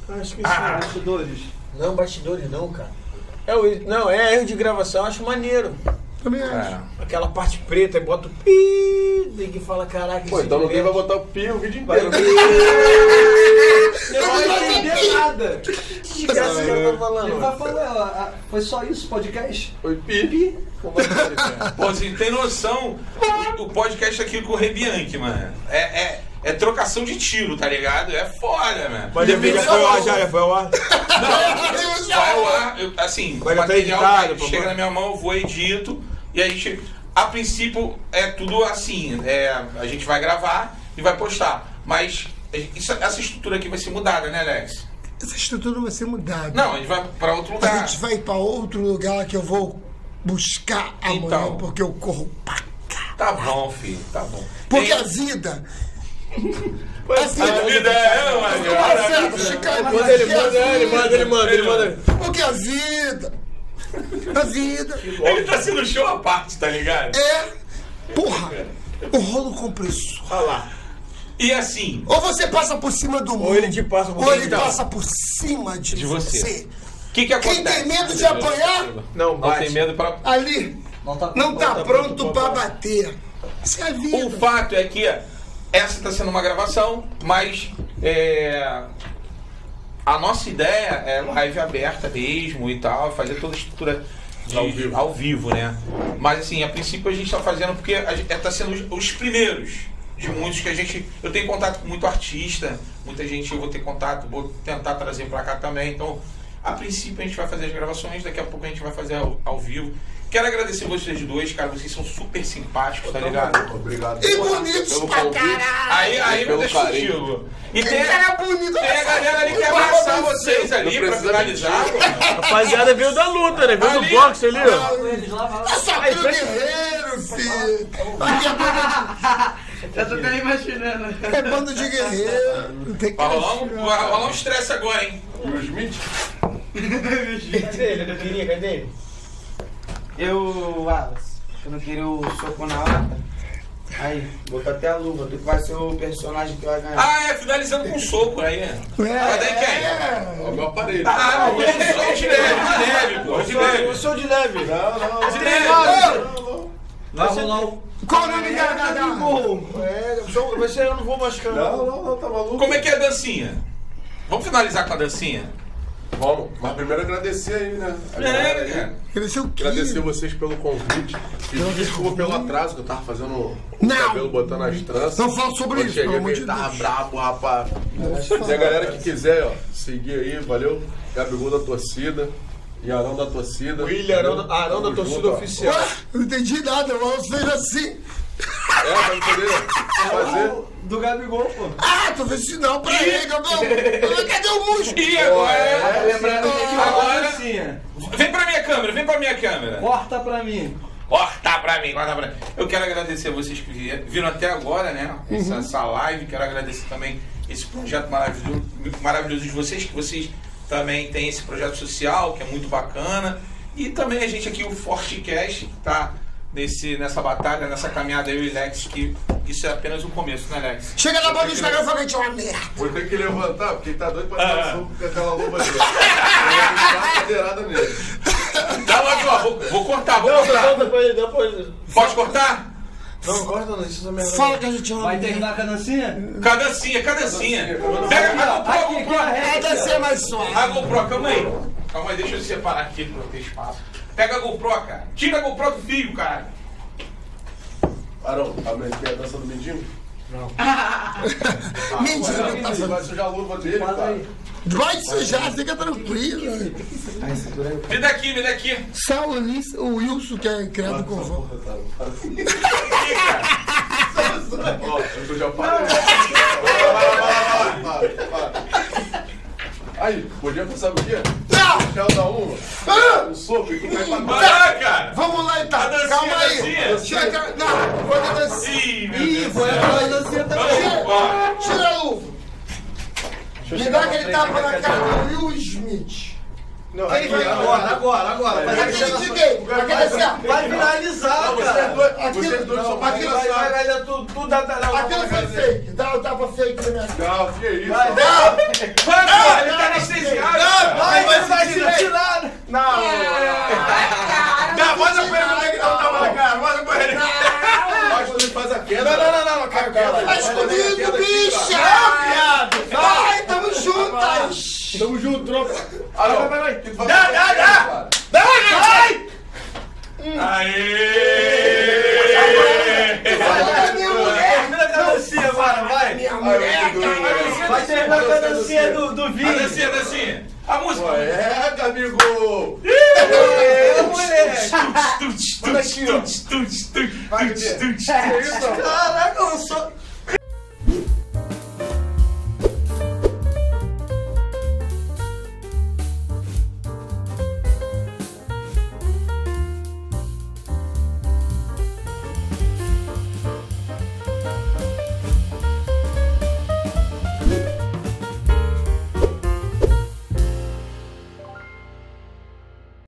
Ah, esqueci. Ah. Bastidores. Não, bastidores não, cara. É o, não, é erro de gravação, acho maneiro. Também acho. É. Aquela parte preta, bota o pi, tem que fala, caraca, Pô, então ninguém vai botar o pi o vídeo Vai inteiro. <laughs> Eu não vou entender nada. Que desgraça que ela tá falando? Ele vai falar, foi só isso o podcast? Foi pi. Pô, assim, tem noção? O, o podcast aqui com o Rebianchi, mano. É, é, é trocação de tiro, tá ligado? É foda, mano. Mas já, foi ao ar, já, já <laughs> foi ao ar. Vai ao ar, eu- assim, Vai o tá material editado, vai- chega na minha mão, eu vou edito, e a gente, a princípio, é tudo assim, é, a gente vai gravar e vai postar, mas isso- essa estrutura aqui vai ser mudada, né, Alex? Essa estrutura vai ser mudada. Não, a gente vai pra outro A lugar. gente vai pra outro lugar que eu vou buscar amanhã, Então. porque eu corro pra cá. Tá bom, filho, tá bom. Porque Tem- a vida. a vida é uma Tá certo, Chicago, Manda ele, a manda ele, vida- manda ele, manda ele, manda ele. Porque a vida. A vida Ele tá sendo show à parte, tá ligado? é. Porra! O rolo compressor. Olha lá. E assim, Ou você passa por cima do mundo. Ou ele te passa por Ou cima. ele Então. passa por cima de, De você. você. o que que acontece? Quem tem medo de apanhar, Não, Não bate. tem medo pra... ali Não tá, não tá tá pronto pronto pra pra bater. Isso é a O vida. fato é que essa está sendo uma gravação, mas é, a nossa ideia é live aberta mesmo e tal, fazer toda a estrutura de- Ao vivo. ao vivo, né? Mas assim, a princípio a gente está fazendo porque está sendo os, os primeiros de muitos que a gente. Eu tenho contato com muito artista, muita gente eu vou ter contato, vou tentar trazer para cá também. Então, a princípio a gente vai fazer as gravações, daqui a pouco a gente vai fazer ao, ao vivo. Quero agradecer vocês dois, cara, vocês são super simpáticos, tá ligado? Obrigado. E bonitos pra caralho. Aí, aí eu deixo carinho. contigo. E Tem cara bonito. tem a galera ali que quer abraçar vocês ali pra finalizar. Rapaziada veio da luta, né? Veio do boxe ali, ó. É só Aí, presta- guerreiro, é banda Já tô até imaginando. é banda de guerreiro. Tem que Vai rolar um, vai rolar um estresse agora, hein? <laughs> Will Smith? Cadê ele? Eu queria, cadê ele? Eu, Wallace, eu não queria o soco na lata. Aí, botou até a luva. Tu que vai ser o personagem que vai ganhar. Ah, é, finalizando com soco aí. É, Vai daí quem? é. O meu aparelho. Ah, não, eu sou de leve, de leve, pô, de Eu leve. sou de leve. Não, não, De não. leve. Não, não. Vai rolar o. Qual o nome da da- da- Pô, é, eu ser, eu não vou machucar. Não, não, não, tá maluco? Como é que é a dancinha? Vamos finalizar com a dancinha? Vamos, mas primeiro agradecer aí, né? A galera aí. É, cara. Cresceu o quê? Agradecer vocês pelo convite. Pedir desculpa pelo atraso que eu tava fazendo o Não. cabelo, botando as tranças. Não fala sobre Quando isso, cheguei, pelo amor ele de tava Deus. brabo, rapaz. E a galera que quiser, ó, seguir aí, valeu? Gabigol da torcida. E Arão da torcida. William Arão, da- Arão da Tamo torcida junto, ó. oficial. Ué, eu não entendi nada, Wallace fez assim. É, vai poder fazer. Do Gabigol, pô. Ah, tô fazendo sinal pra ele, Gabriel. Cadê o músculo? E agora? É, lembrando que Agora-. Vem pra minha câmera, vem pra minha câmera. Corta pra mim. Corta pra mim, corta pra mim. Eu quero agradecer a vocês que vi- viram até agora, né? Essa, essa live. Quero agradecer também esse projeto maravilhoso, maravilhoso de vocês, que vocês também têm esse projeto social, que é muito bacana. E também a gente aqui, o Fortecast, que tá nesse, nessa batalha, nessa caminhada, eu e Lex, que isso é apenas o começo, né, Lex? Chega na bola do Instagram e fala que a gente é uma merda. Vou ter que levantar, porque ele tá doido pra Ah. dar soco com aquela luva dele. Eu vou cadeirada nele. Dá uma aqui, ó. Vou, vou cortar, vou Não, cortar. não, depois, depois. Pode cortar? Não, corta não, isso também Fala que a gente é Vai terminar com a dancinha? Cadancinha, cadancinha. Pega a GoPro, a GoPro. É, mais suave. A GoPro, calma aí. Calma aí, deixa eu separar aqui pra eu ter espaço. Pega a GoPro, cara. Tira a GoPro do fio, cara. Arão, a, a dança do? Mentira, não <laughs> tá Vai fazendo. sujar a luva dele, cara. aí. Vai sujar, fica tranquilo. Me daqui, me daqui. Só o, Ulis- o Wilson, que é criado com vó. Aqui, cara. <laughs> Ó, eu já parei. Vai, vai, vai, vai, vai, vai. Aí, podia passar o quê? Não! Deixar dar uma? Um soco e tu pra Vai lá, cara. Vamos lá então, A dancinha, calma a aí. Tira a Não, quando a dancinha. Ih, meu Ih, Deus foi aquela dancinha também. Ó. Tira a luva. Me dá aquele tapa na cara do Will Smith. Não, aqui, vai agora, agora, agora. Aquele aquela- de quem? Aquele assim. Vai Não, cara. dois, Aquilo- vocês dois são não, pra aquilo Vai, vai, vai, vai, tudo, tudo dá, dá, dá. Aquilo foi fake. Dá o tapa fake na minha cara. Não, que isso? Vai, Não! Vai, cara, ele tá anestesiado. Vai, vai vai, vai se tirar. Não. Não, Manda pra ele como é que dá o tapa na cara. Pra. Acho que ele faz a queda. Não, não, não, não, cara. Faz comigo, bicha! viado. Vai, tamo juntas! Tamo junto, tropa. Vai, vai, vai. Dá, dá, dá. cara. Vai! Aê! Vai, minha mulher! Agora, vai. Minha mulher, cara! Vai terminar com a dancinha do, do A dancinha, a dancinha. A música. É, Gabigol. É, moleque. Tuts, tuts, tuts, tuts, tuts, tuts,